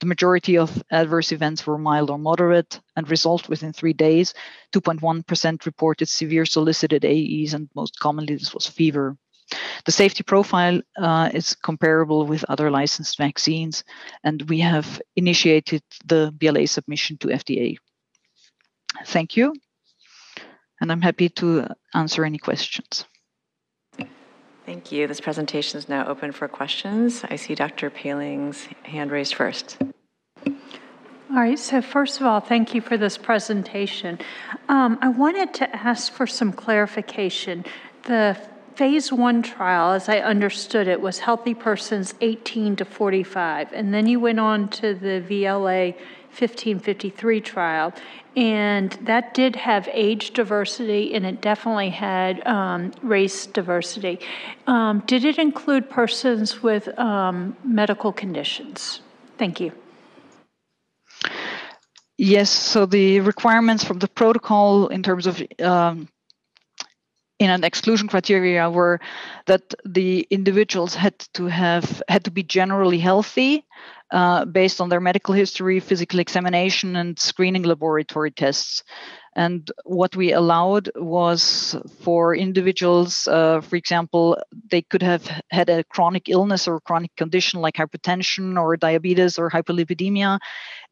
The majority of adverse events were mild or moderate and resolved within three days. 2.1% reported severe solicited AEs, and most commonly this was fever. The safety profile uh, is comparable with other licensed vaccines, and we have initiated the BLA submission to FDA. Thank you, and I'm happy to answer any questions. Thank you. This presentation is now open for questions. I see Dr. Poehling's hand raised first. All right, so first of all, thank you for this presentation. Um, I wanted to ask for some clarification. The phase one trial, as I understood it, was healthy persons 18 to 45, and then you went on to the VLA 1553 trial, and that did have age diversity and it definitely had um, race diversity. Um, did it include persons with um, medical conditions? Thank you. Yes, so the requirements from the protocol in terms of um, in an exclusion criteria were that the individuals had to have had to be generally healthy uh, based on their medical history, physical examination, and screening laboratory tests. And what we allowed was for individuals, uh, for example, they could have had a chronic illness or chronic condition like hypertension or diabetes or hyperlipidemia,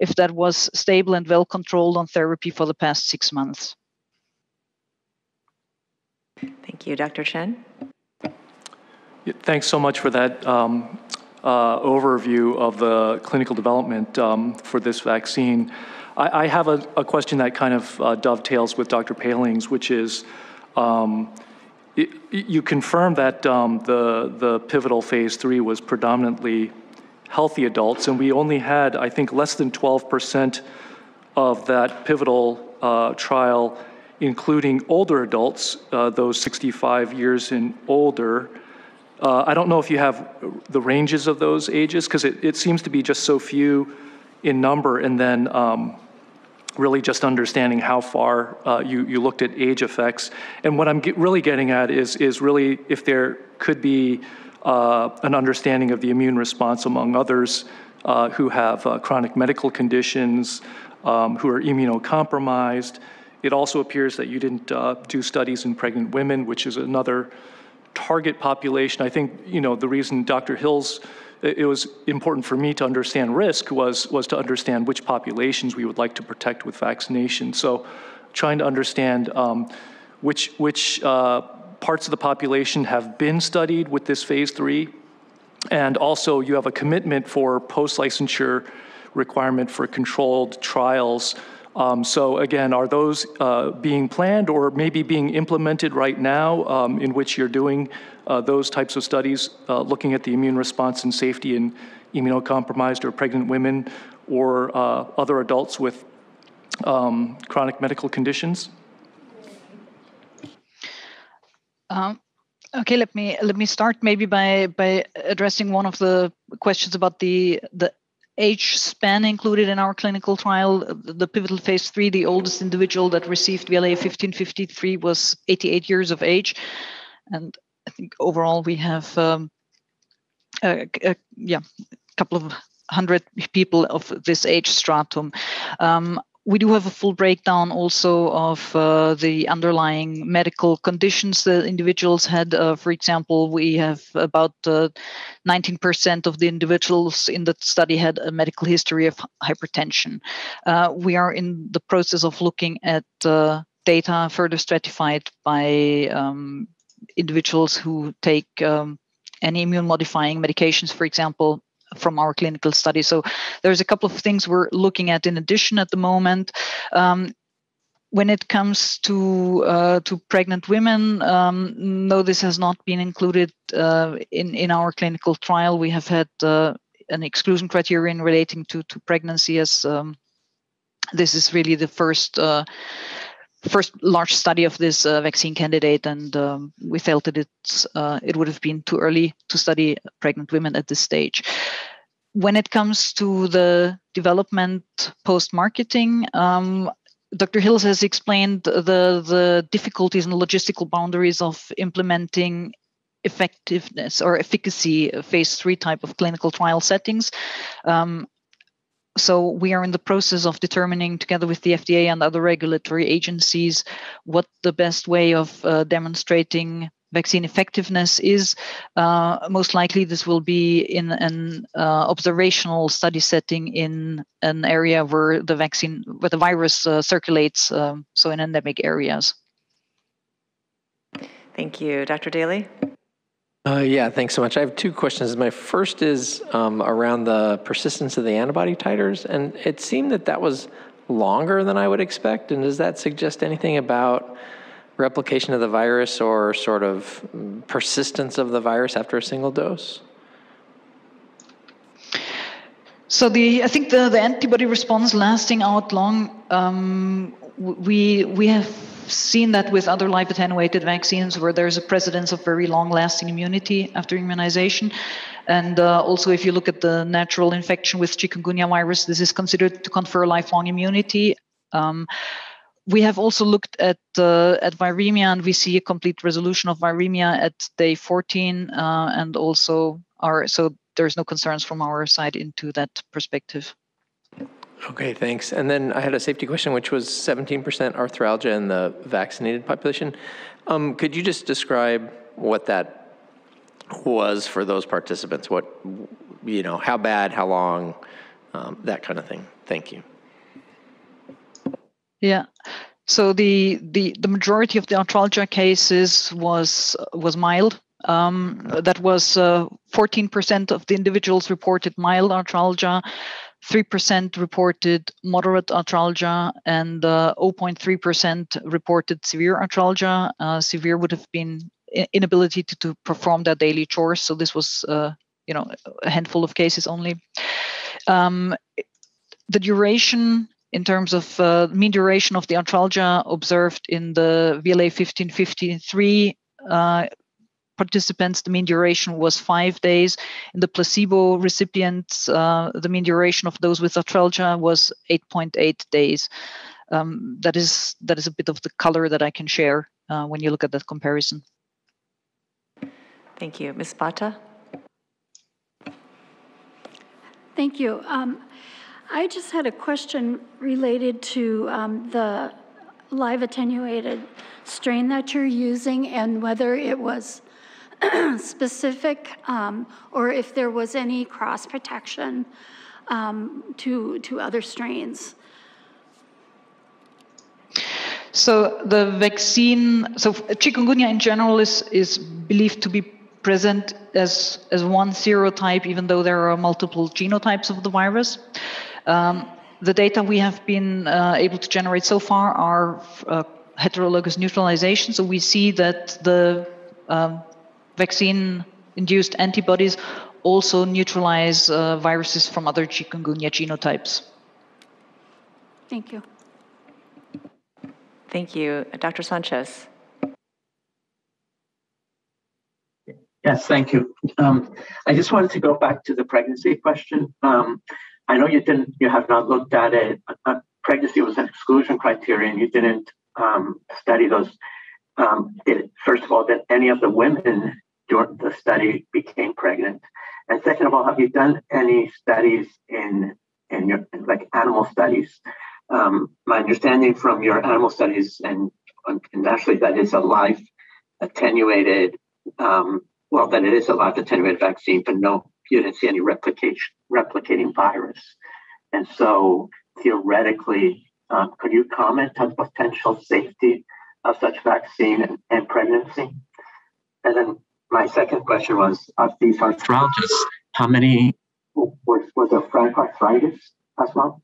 if that was stable and well controlled on therapy for the past six months. Thank you. Dr. Chen? Thanks so much for that um, uh, overview of the clinical development um, for this vaccine. I, I have a, a, question that kind of uh, dovetails with Dr. Poehling's, which is um, it, you confirmed that um, the, the pivotal phase three was predominantly healthy adults, and we only had, I think, less than 12% of that pivotal uh, trial including older adults, uh, those 65 years and older. Uh, I don't know if you have the ranges of those ages, because it, it seems to be just so few in number, and then um, really just understanding how far uh, you, you looked at age effects. And what I'm get, really getting at is, is really if there could be uh, an understanding of the immune response among others uh, who have uh, chronic medical conditions, um, who are immunocompromised, it also appears that you didn't uh, do studies in pregnant women, which is another target population. I think, you know, the reason Dr. Hills, it was important for me to understand risk was, was to understand which populations we would like to protect with vaccination. So trying to understand um, which, which uh, parts of the population have been studied with this phase three. And also you have a commitment for post-licensure requirement for controlled trials um, so again, are those uh, being planned or maybe being implemented right now um, in which you're doing uh, those types of studies, uh, looking at the immune response and safety in immunocompromised or pregnant women or uh, other adults with um, chronic medical conditions? Um, okay, let me let me start maybe by by addressing one of the questions about the the age span included in our clinical trial. The pivotal phase three, the oldest individual that received VLA 1553 was 88 years of age. And I think overall we have, um, a, a, yeah, a couple of hundred people of this age stratum. Um, we do have a full breakdown also of uh, the underlying medical conditions the individuals had. Uh, for example, we have about uh, 19% of the individuals in the study had a medical history of hypertension. Uh, we are in the process of looking at uh, data further stratified by um, individuals who take um, any immune modifying medications, for example, from our clinical study. So there's a couple of things we're looking at in addition at the moment. Um, when it comes to uh, to pregnant women, um, no, this has not been included uh, in in our clinical trial. We have had uh, an exclusion criterion relating to to pregnancy, as um, this is really the first uh, first large study of this uh, vaccine candidate, and um, we felt that it's uh, it would have been too early to study pregnant women at this stage. When it comes to the development post marketing, um, Dr. Hills has explained the the difficulties and logistical boundaries of implementing effectiveness or efficacy phase three type of clinical trial settings. Um, so we are in the process of determining together with the fda and other regulatory agencies what the best way of uh, demonstrating vaccine effectiveness is. Uh, most likely, this will be in an uh, observational study setting in an area where the vaccine, where the virus uh, circulates, um, so in endemic areas. Thank you. Dr. Daley? Uh, yeah, thanks so much. I have two questions. My first is um, around the persistence of the antibody titers, and it seemed that that was longer than I would expect. And does that suggest anything about replication of the virus or sort of persistence of the virus after a single dose? So the I think the, the antibody response lasting out long, um, we we have seen that with other live attenuated vaccines where there's a precedence of very long lasting immunity after immunization. And uh, also, if you look at the natural infection with chikungunya virus, this is considered to confer lifelong immunity. Um, we have also looked at uh, at viremia, and we see a complete resolution of viremia at day 14, uh, and also our so there's no concerns from our side into that perspective. Okay, thanks. And then I had a safety question, which was 17% arthralgia in the vaccinated population. Um, could you just describe what that was for those participants? What, you know, how bad, how long, um, that kind of thing. Thank you. Yeah. So the the the majority of the arthralgia cases was was mild. Um, that was uh, 14% of the individuals reported mild arthralgia. 3% reported moderate arthralgia and uh, 0.3% reported severe arthralgia. Uh, severe would have been inability to, to perform their daily chores. So this was, uh, you know, a handful of cases only. Um, the duration in terms of uh, mean duration of the arthralgia observed in the VLA 1553 uh, participants, the mean duration was five days. In the placebo recipients, uh, the mean duration of those with arthralgia was 8.8 days. Um, that is that is a bit of the color that I can share uh, when you look at that comparison. Thank you, Ms. Bahta. Thank you. Um, I just had a question related to um, the live attenuated strain that you're using and whether it was specific um, or if there was any cross protection um, to, to other strains. So the vaccine, so chikungunya in general is, is believed to be present as, as one serotype, even though there are multiple genotypes of the virus. Um, the data we have been uh, able to generate so far are uh, heterologous neutralization. So we see that the um, vaccine induced antibodies also neutralize uh, viruses from other chikungunya genotypes. Thank you. Thank you. Dr. Sanchez. Yes, thank you. Um, I just wanted to go back to the pregnancy question. Um, I know you didn't, you have not looked at it. Uh, pregnancy was an exclusion criterion. You didn't um, study those. Um, did, first of all, did any of the women during the study became pregnant? And second of all, have you done any studies in in your like animal studies? Um, my understanding from your animal studies and, and actually that is a life attenuated, um, well, that it is a life attenuated vaccine, but no, you didn't see any replication replicating virus. And so theoretically, um, could you comment on potential safety of such vaccine and, and pregnancy? And then my second question was of these arthralgias, how many was, was there frank arthritis as well?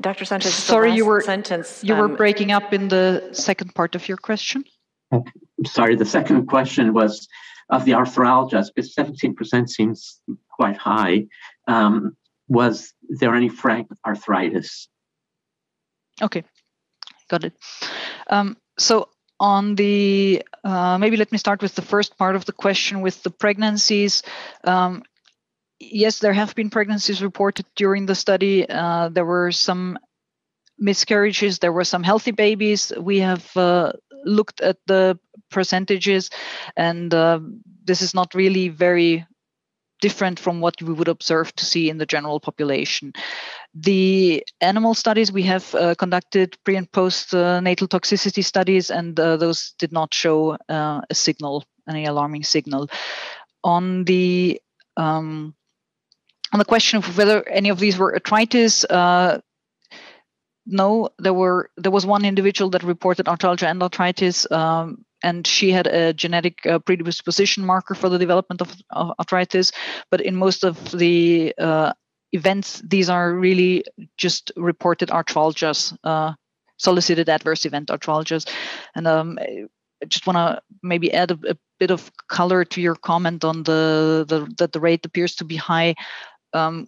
Dr. Sanchez, sorry, you were sentence. You um, were breaking up in the second part of your question. Sorry, the second question was of the arthralgias, because 17% seems quite high. Um, was there any frank arthritis? Okay, got it. Um, so on the uh, maybe let me start with the first part of the question with the pregnancies. Um, yes, there have been pregnancies reported during the study. Uh, there were some miscarriages. There were some healthy babies. We have uh, looked at the percentages, and uh, this is not really very different from what we would observe to see in the general population. The animal studies we have uh, conducted pre and post uh, natal toxicity studies, and uh, those did not show uh, a signal, any alarming signal. On the um, on the question of whether any of these were arthritis, uh, no, there were there was one individual that reported arthralgia and arthritis, um, and she had a genetic uh, predisposition marker for the development of, of, arthritis. But in most of the uh, events, these are really just reported arthralgias, uh, solicited adverse event arthralgias, and um, I just want to maybe add a, a, bit of color to your comment on the, the that the rate appears to be high. Um,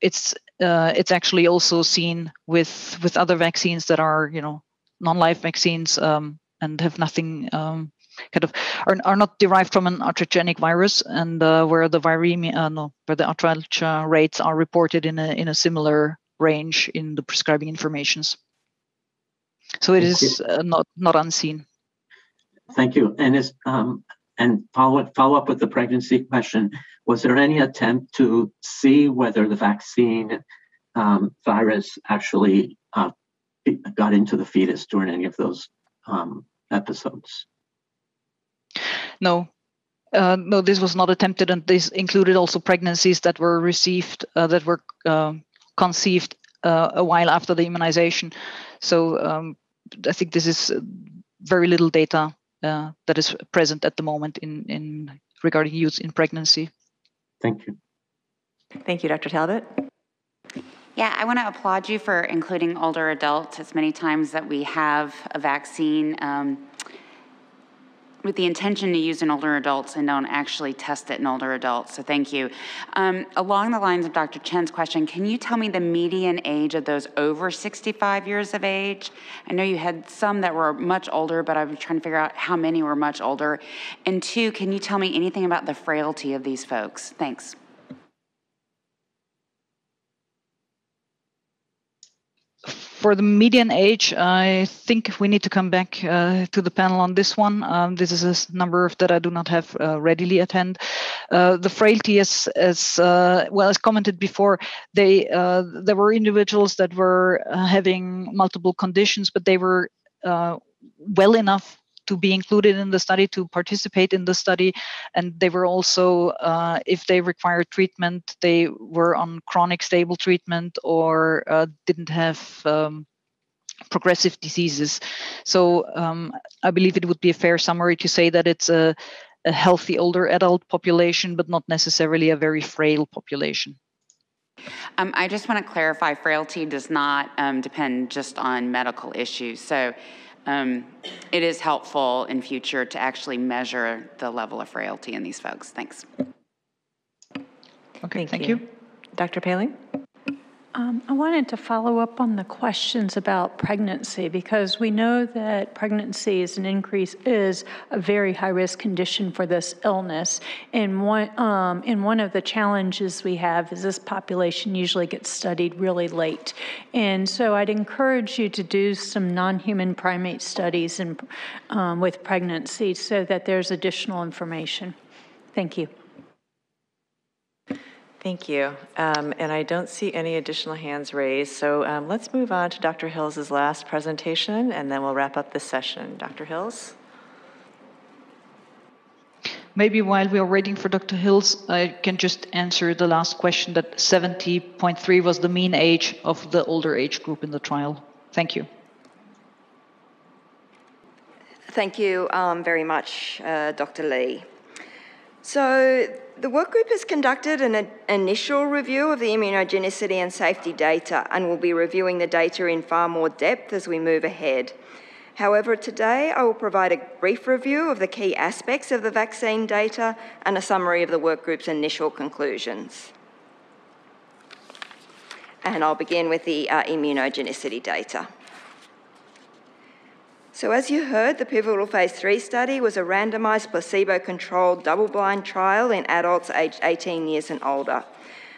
it's uh, it's actually also seen with with other vaccines that are you know non-live vaccines um, and have nothing um, kind of are, are not derived from an arthrogenic virus and uh, where the viremia uh, no where the arthralgia rates are reported in a in a similar range in the prescribing informations. So it is uh, not not unseen. Thank you. And is um, and follow up, follow up with the pregnancy question. Was there any attempt to see whether the vaccine um, virus actually uh, got into the fetus during any of those um, episodes? No. Uh, no, this was not attempted, and this included also pregnancies that were received, uh, that were um, conceived uh, a while after the immunization. So um, I think this is uh, very little data uh, that is present at the moment in, in regarding use in pregnancy. Thank you. Thank you, Dr. Talbot. Yeah, I want to applaud you for including older adults as many times that we have a vaccine. Um, with the intention to use in older adults and don't actually test it in older adults. So thank you. Um, along the lines of Dr. Chen's question, can you tell me the median age of those over 65 years of age? I know you had some that were much older, but I'm trying to figure out how many were much older. And two, can you tell me anything about the frailty of these folks? Thanks. For the median age, I think we need to come back uh, to the panel on this one. Um, this is a number that I do not have uh, readily at hand. Uh, the frailty, as, as uh, well as commented before, they uh, there were individuals that were uh, having multiple conditions, but they were well enough to be included in the study, to participate in the study. And they were also, uh, if they required treatment, they were on chronic stable treatment or uh, didn't have um, progressive diseases. So um, I believe it would be a fair summary to say that it's a, a healthy older adult population, but not necessarily a very frail population. Um, I just want to clarify frailty does not um, depend just on medical issues. So um, it is helpful in future to actually measure the level of frailty in these folks. Thanks. Okay, thank, thank you. you. Dr. Poehling? Um, I wanted to follow up on the questions about pregnancy because we know that pregnancy is an increase is a very high risk condition for this illness. And one um, and one of the challenges we have is this population usually gets studied really late. And so I'd encourage you to do some non-human primate studies in, um, with pregnancy so that there's additional information. Thank you. Thank you. Um, and I don't see any additional hands raised. So um, let's move on to Dr. Hills' last presentation, and then we'll wrap up this session. Dr. Hills? Maybe while we are waiting for Dr. Hills, I can just answer the last question that 70.3 was the mean age of the older age group in the trial. Thank you. Thank you um, very much, uh, Dr. Lee. So the work group has conducted an initial review of the immunogenicity and safety data and will be reviewing the data in far more depth as we move ahead. However, today I will provide a brief review of the key aspects of the vaccine data and a summary of the work group's initial conclusions. And I'll begin with the uh, immunogenicity data. So, as you heard, the pivotal phase 3 study was a randomised placebo controlled double blind trial in adults aged 18 years and older.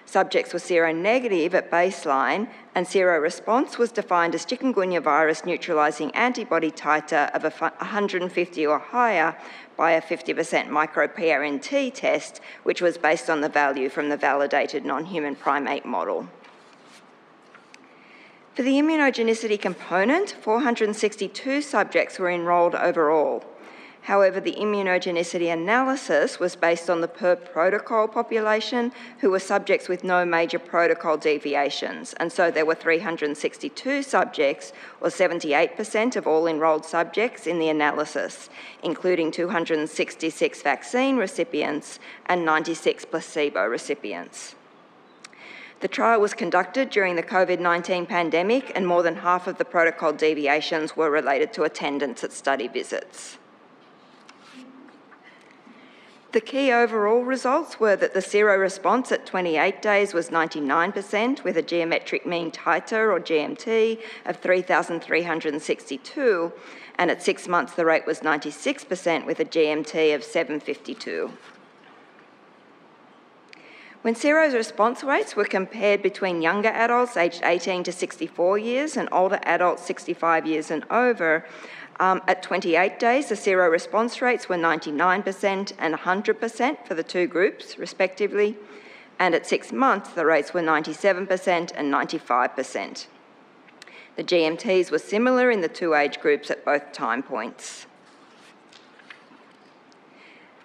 Subjects were seronegative at baseline, and seroresponse was defined as chikungunya virus neutralising antibody titer of 150 or higher by a 50% microPRNT test, which was based on the value from the validated non human primate model. For the immunogenicity component, 462 subjects were enrolled overall. However, the immunogenicity analysis was based on the per protocol population who were subjects with no major protocol deviations. And so there were 362 subjects, or 78% of all enrolled subjects in the analysis, including 266 vaccine recipients and 96 placebo recipients. The trial was conducted during the COVID 19 pandemic, and more than half of the protocol deviations were related to attendance at study visits. The key overall results were that the sero response at 28 days was 99%, with a geometric mean titer or GMT of 3,362, and at six months the rate was 96%, with a GMT of 752. When seroresponse rates were compared between younger adults aged 18 to 64 years and older adults 65 years and over, um, at 28 days, the seroresponse rates were 99% and 100% for the two groups, respectively, and at six months, the rates were 97% and 95%. The GMTs were similar in the two age groups at both time points.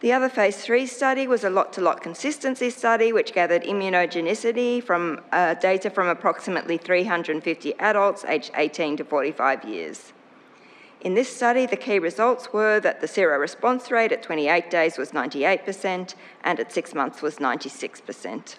The other phase three study was a lot to lot consistency study, which gathered immunogenicity from uh, data from approximately 350 adults aged 18 to 45 years. In this study, the key results were that the seroresponse rate at 28 days was 98% and at six months was 96%.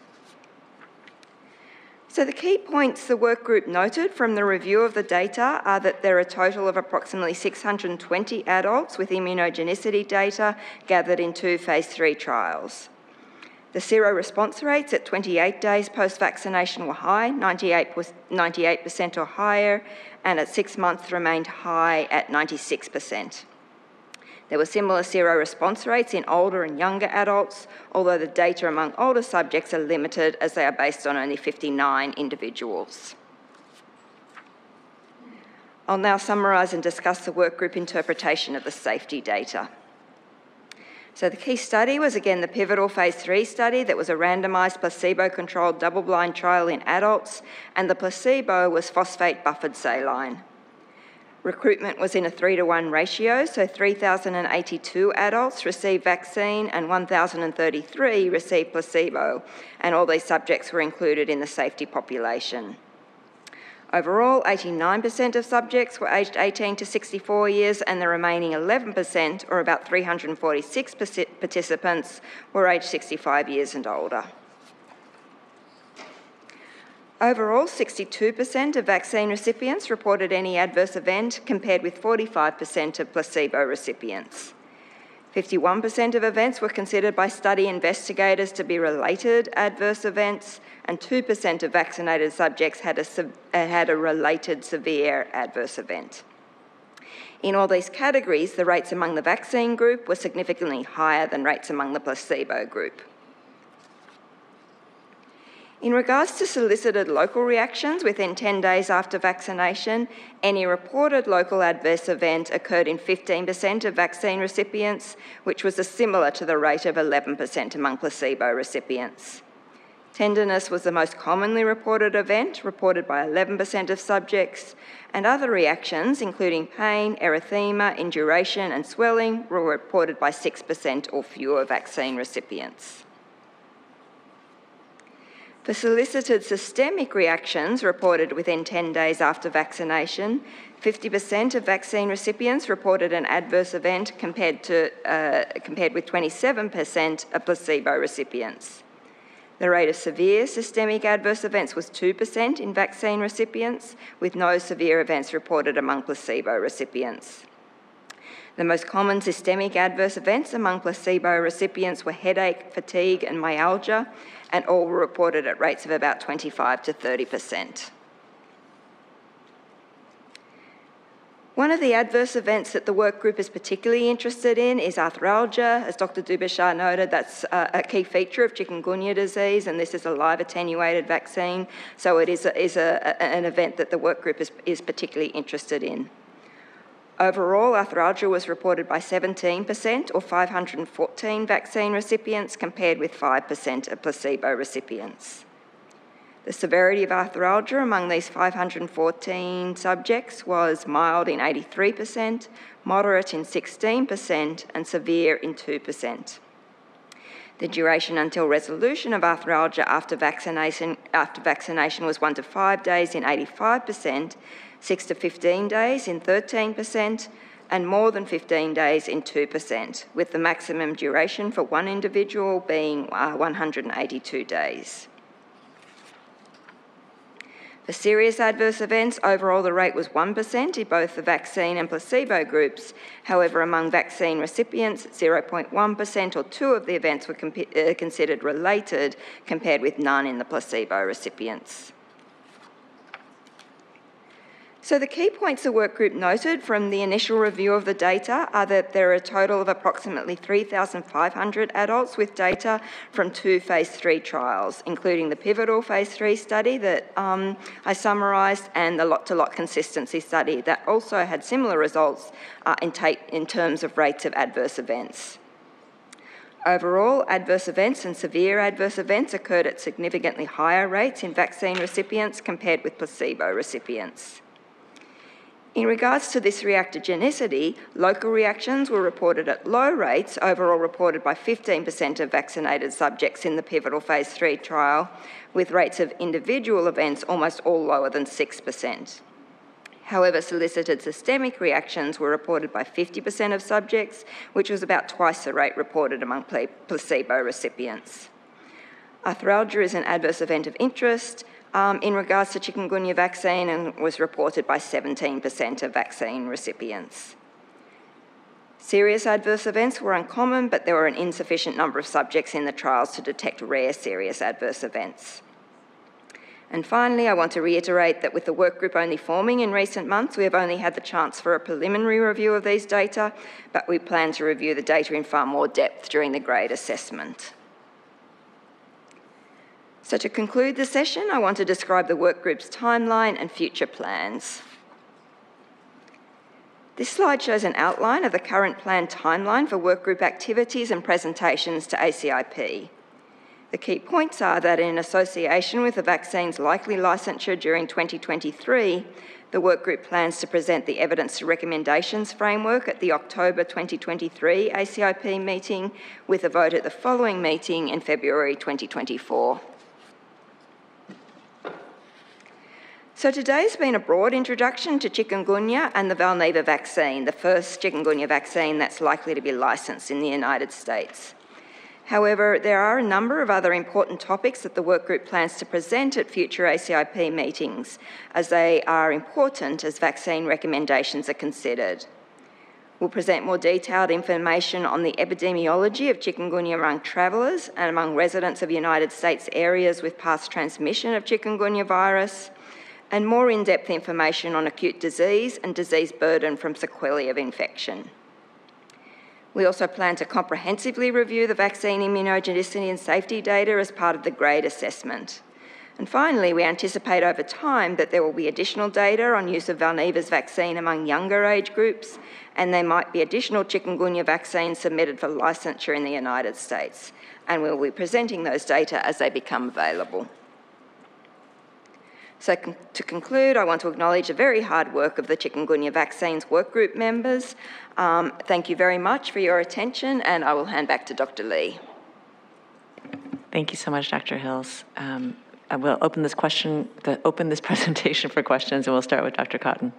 So, the key points the work group noted from the review of the data are that there are a total of approximately 620 adults with immunogenicity data gathered in two phase three trials. The seroresponse rates at 28 days post vaccination were high, 98, 98% or higher, and at six months remained high at 96%. There were similar seroresponse rates in older and younger adults, although the data among older subjects are limited as they are based on only 59 individuals. I'll now summarise and discuss the workgroup interpretation of the safety data. So, the key study was again the pivotal phase three study that was a randomised placebo controlled double blind trial in adults, and the placebo was phosphate buffered saline. Recruitment was in a 3 to 1 ratio, so 3,082 adults received vaccine and 1,033 received placebo, and all these subjects were included in the safety population. Overall, 89% of subjects were aged 18 to 64 years, and the remaining 11%, or about 346 participants, were aged 65 years and older. Overall, 62% of vaccine recipients reported any adverse event, compared with 45% of placebo recipients. 51% of events were considered by study investigators to be related adverse events, and 2% of vaccinated subjects had a, uh, had a related severe adverse event. In all these categories, the rates among the vaccine group were significantly higher than rates among the placebo group. In regards to solicited local reactions within 10 days after vaccination, any reported local adverse event occurred in 15% of vaccine recipients, which was similar to the rate of 11% among placebo recipients. Tenderness was the most commonly reported event, reported by 11% of subjects, and other reactions, including pain, erythema, induration, and swelling, were reported by 6% or fewer vaccine recipients. For solicited systemic reactions reported within 10 days after vaccination, 50% of vaccine recipients reported an adverse event compared, to, uh, compared with 27% of placebo recipients. The rate of severe systemic adverse events was 2% in vaccine recipients, with no severe events reported among placebo recipients. The most common systemic adverse events among placebo recipients were headache, fatigue, and myalgia, and all were reported at rates of about 25 to 30%. One of the adverse events that the work group is particularly interested in is arthralgia. As Dr. Dubischar noted, that's uh, a key feature of chikungunya disease, and this is a live attenuated vaccine, so it is, a, is a, an event that the work group is, is particularly interested in. Overall, arthralgia was reported by 17% or 514 vaccine recipients compared with 5% of placebo recipients. The severity of arthralgia among these 514 subjects was mild in 83%, moderate in 16%, and severe in 2%. The duration until resolution of arthralgia after vaccination, after vaccination was 1 to 5 days in 85%, 6 to 15 days in 13%, and more than 15 days in 2%, with the maximum duration for one individual being uh, 182 days. For serious adverse events, overall the rate was 1% in both the vaccine and placebo groups. However, among vaccine recipients, 0.1% or two of the events were uh, considered related, compared with none in the placebo recipients. So, the key points the workgroup noted from the initial review of the data are that there are a total of approximately 3,500 adults with data from two phase three trials, including the pivotal phase three study that um, I summarised and the lot to lot consistency study that also had similar results uh, in, in terms of rates of adverse events. Overall, adverse events and severe adverse events occurred at significantly higher rates in vaccine recipients compared with placebo recipients. In regards to this reactogenicity, local reactions were reported at low rates, overall reported by 15% of vaccinated subjects in the pivotal phase 3 trial, with rates of individual events almost all lower than 6%. However, solicited systemic reactions were reported by 50% of subjects, which was about twice the rate reported among placebo recipients. Arthralgia is an adverse event of interest, um, in regards to chikungunya vaccine and was reported by 17% of vaccine recipients. Serious adverse events were uncommon, but there were an insufficient number of subjects in the trials to detect rare serious adverse events. And finally, I want to reiterate that with the workgroup only forming in recent months, we have only had the chance for a preliminary review of these data, but we plan to review the data in far more depth during the grade assessment. So, to conclude the session, I want to describe the workgroup's timeline and future plans. This slide shows an outline of the current planned timeline for workgroup activities and presentations to ACIP. The key points are that in association with the vaccine's likely licensure during 2023, the workgroup plans to present the evidence to recommendations framework at the October 2023 ACIP meeting, with a vote at the following meeting in February 2024. So today's been a broad introduction to chikungunya and the Valneva vaccine, the first chikungunya vaccine that's likely to be licensed in the United States. However, there are a number of other important topics that the workgroup plans to present at future ACIP meetings, as they are important as vaccine recommendations are considered. We'll present more detailed information on the epidemiology of chikungunya among travellers and among residents of United States areas with past transmission of chikungunya virus, and more in depth information on acute disease and disease burden from sequelae of infection. We also plan to comprehensively review the vaccine immunogenicity and safety data as part of the grade assessment. And finally, we anticipate over time that there will be additional data on use of Valneva's vaccine among younger age groups, and there might be additional chikungunya vaccines submitted for licensure in the United States. And we'll be presenting those data as they become available. So, con to conclude, I want to acknowledge the very hard work of the chikungunya vaccines workgroup members. Um, thank you very much for your attention, and I will hand back to Dr. Lee. Thank you so much, Dr. Hills. Um, I will open this question, the, open this presentation for questions, and we'll start with Dr. Cotton.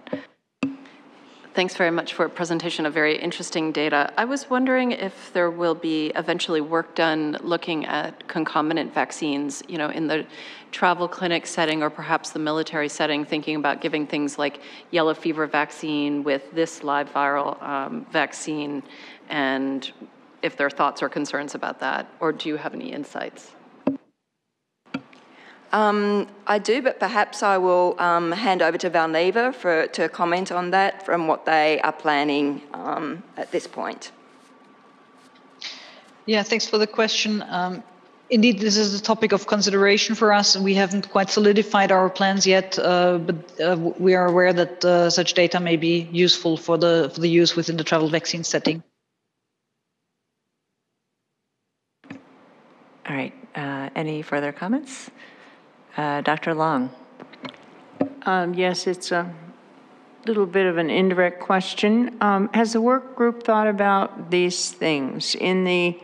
Thanks very much for a presentation of very interesting data. I was wondering if there will be eventually work done looking at concomitant vaccines, you know, in the travel clinic setting or perhaps the military setting, thinking about giving things like yellow fever vaccine with this live viral um, vaccine, and if there are thoughts or concerns about that, or do you have any insights? Um, I do, but perhaps I will um, hand over to Valneva for, to comment on that from what they are planning um, at this point. Yeah, thanks for the question. Indeed, this is a topic of consideration for us. And we haven't quite solidified our plans yet, uh, but uh, we are aware that uh, such data may be useful for the, for the use within the travel vaccine setting. All right. Uh, any further comments? Uh, Dr. Long. Um, Yes, it's a little bit of an indirect question. Um, Has the work group thought about these things? In the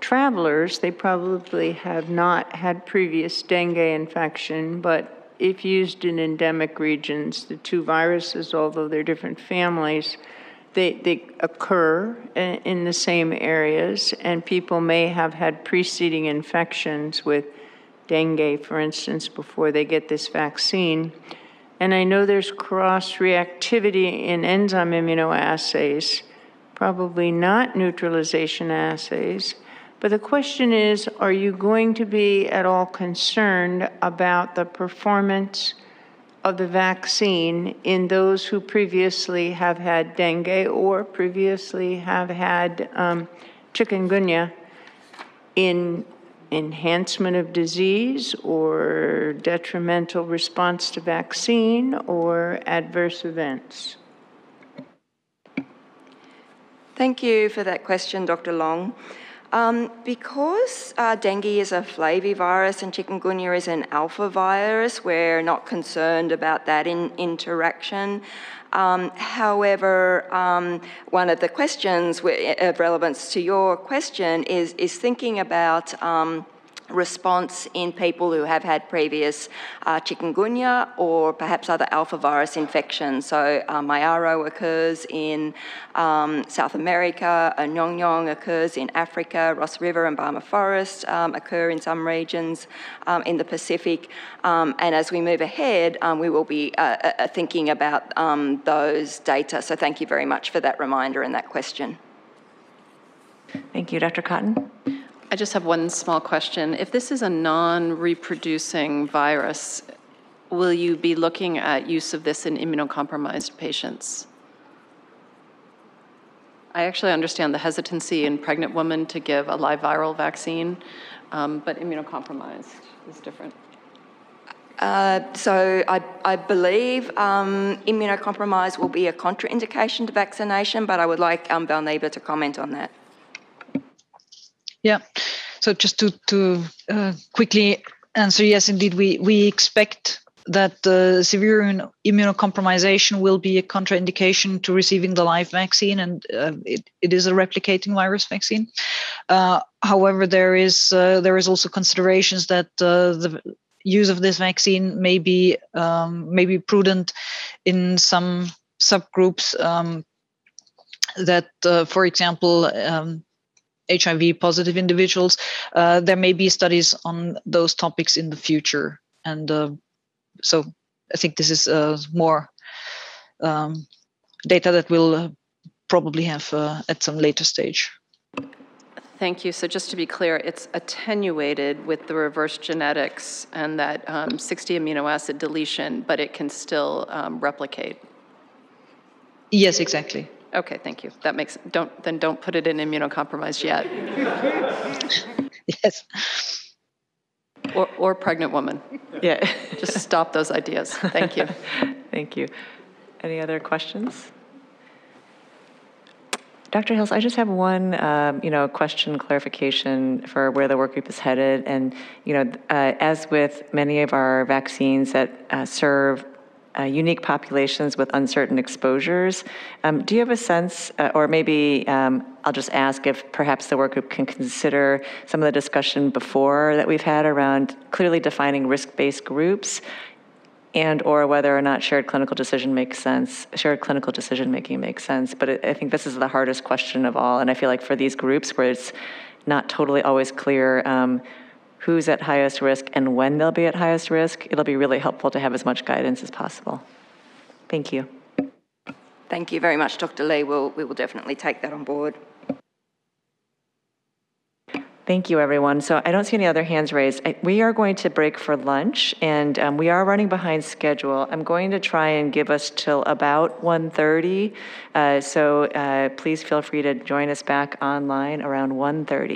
travelers, they probably have not had previous dengue infection, but if used in endemic regions, the two viruses, although they're different families, they, they occur in the same areas, and people may have had preceding infections with dengue, for instance, before they get this vaccine. And I know there's cross reactivity in enzyme immunoassays, probably not neutralization assays. But the question is are you going to be at all concerned about the performance of the vaccine in those who previously have had dengue or previously have had um, chikungunya in enhancement of disease or detrimental response to vaccine or adverse events? Thank you for that question, Dr. Long. Um, because uh, dengue is a flavivirus and chikungunya is an alpha virus, we're not concerned about that in interaction. Um, however, um, one of the questions of relevance to your question is, is thinking about um, response in people who have had previous uh, chikungunya or perhaps other alpha virus infections. So, uh, Mayaro occurs in um, South America, uh, Nyong Nyong occurs in Africa, Ross River and Barmah Forest um, occur in some regions um, in the Pacific. Um, and as we move ahead, um, we will be uh, uh, uh, thinking about um, those data. So, thank you very much for that reminder and that question. Thank you. Dr. Cotton? I just have one small question. If this is a non-reproducing virus, will you be looking at use of this in immunocompromised patients? I actually understand the hesitancy in pregnant women to give a live viral vaccine, um, but immunocompromised is different. Uh, so I, I believe um, immunocompromise will be a contraindication to vaccination, but I would like um, Valneva to comment on that. Yeah. So just to to uh, quickly answer, yes, indeed, we we expect that uh, severe immunocompromisation will be a contraindication to receiving the live vaccine, and uh, it, it is a replicating virus vaccine. Uh, however, there is uh, there is also considerations that uh, the use of this vaccine may be um, may be prudent in some subgroups. Um, that, uh, for example, um, HIV positive individuals. Uh, there may be studies on those topics in the future. And uh, so I think this is uh, more um, data that we'll uh, probably have uh, at some later stage. Thank you. So just to be clear, it's attenuated with the reverse genetics and that um, 60 amino acid deletion, but it can still um, replicate. Yes, exactly. Okay, thank you. That makes, don't, then don't put it in immunocompromised yet. yes. Or, or pregnant woman. Yeah. Just stop those ideas. Thank you. Thank you. Any other questions? Dr. Hills, I just have one, um, you know, question clarification for where the work group is headed. And, you know, uh, as with many of our vaccines that uh, serve uh, unique populations with uncertain exposures, um, do you have a sense, uh, or maybe um, I'll just ask if perhaps the work group can consider some of the discussion before that we've had around clearly defining risk-based groups and or whether or not shared clinical decision makes sense shared clinical decision making makes sense. But i think this is the hardest question of all and i feel like for these groups where it's not totally always clear um, who's at highest risk and when they'll be at highest risk it'll be really helpful to have as much guidance as possible thank you Thank you very much, Dr. Lee. We'll, we will definitely take that on board. Thank you, everyone. So I don't see any other hands raised. I- We are going to break for lunch, and um, we are running behind schedule. I'm going to try and give us till about 1:30. Uh, So uh, please feel free to join us back online around 1:30.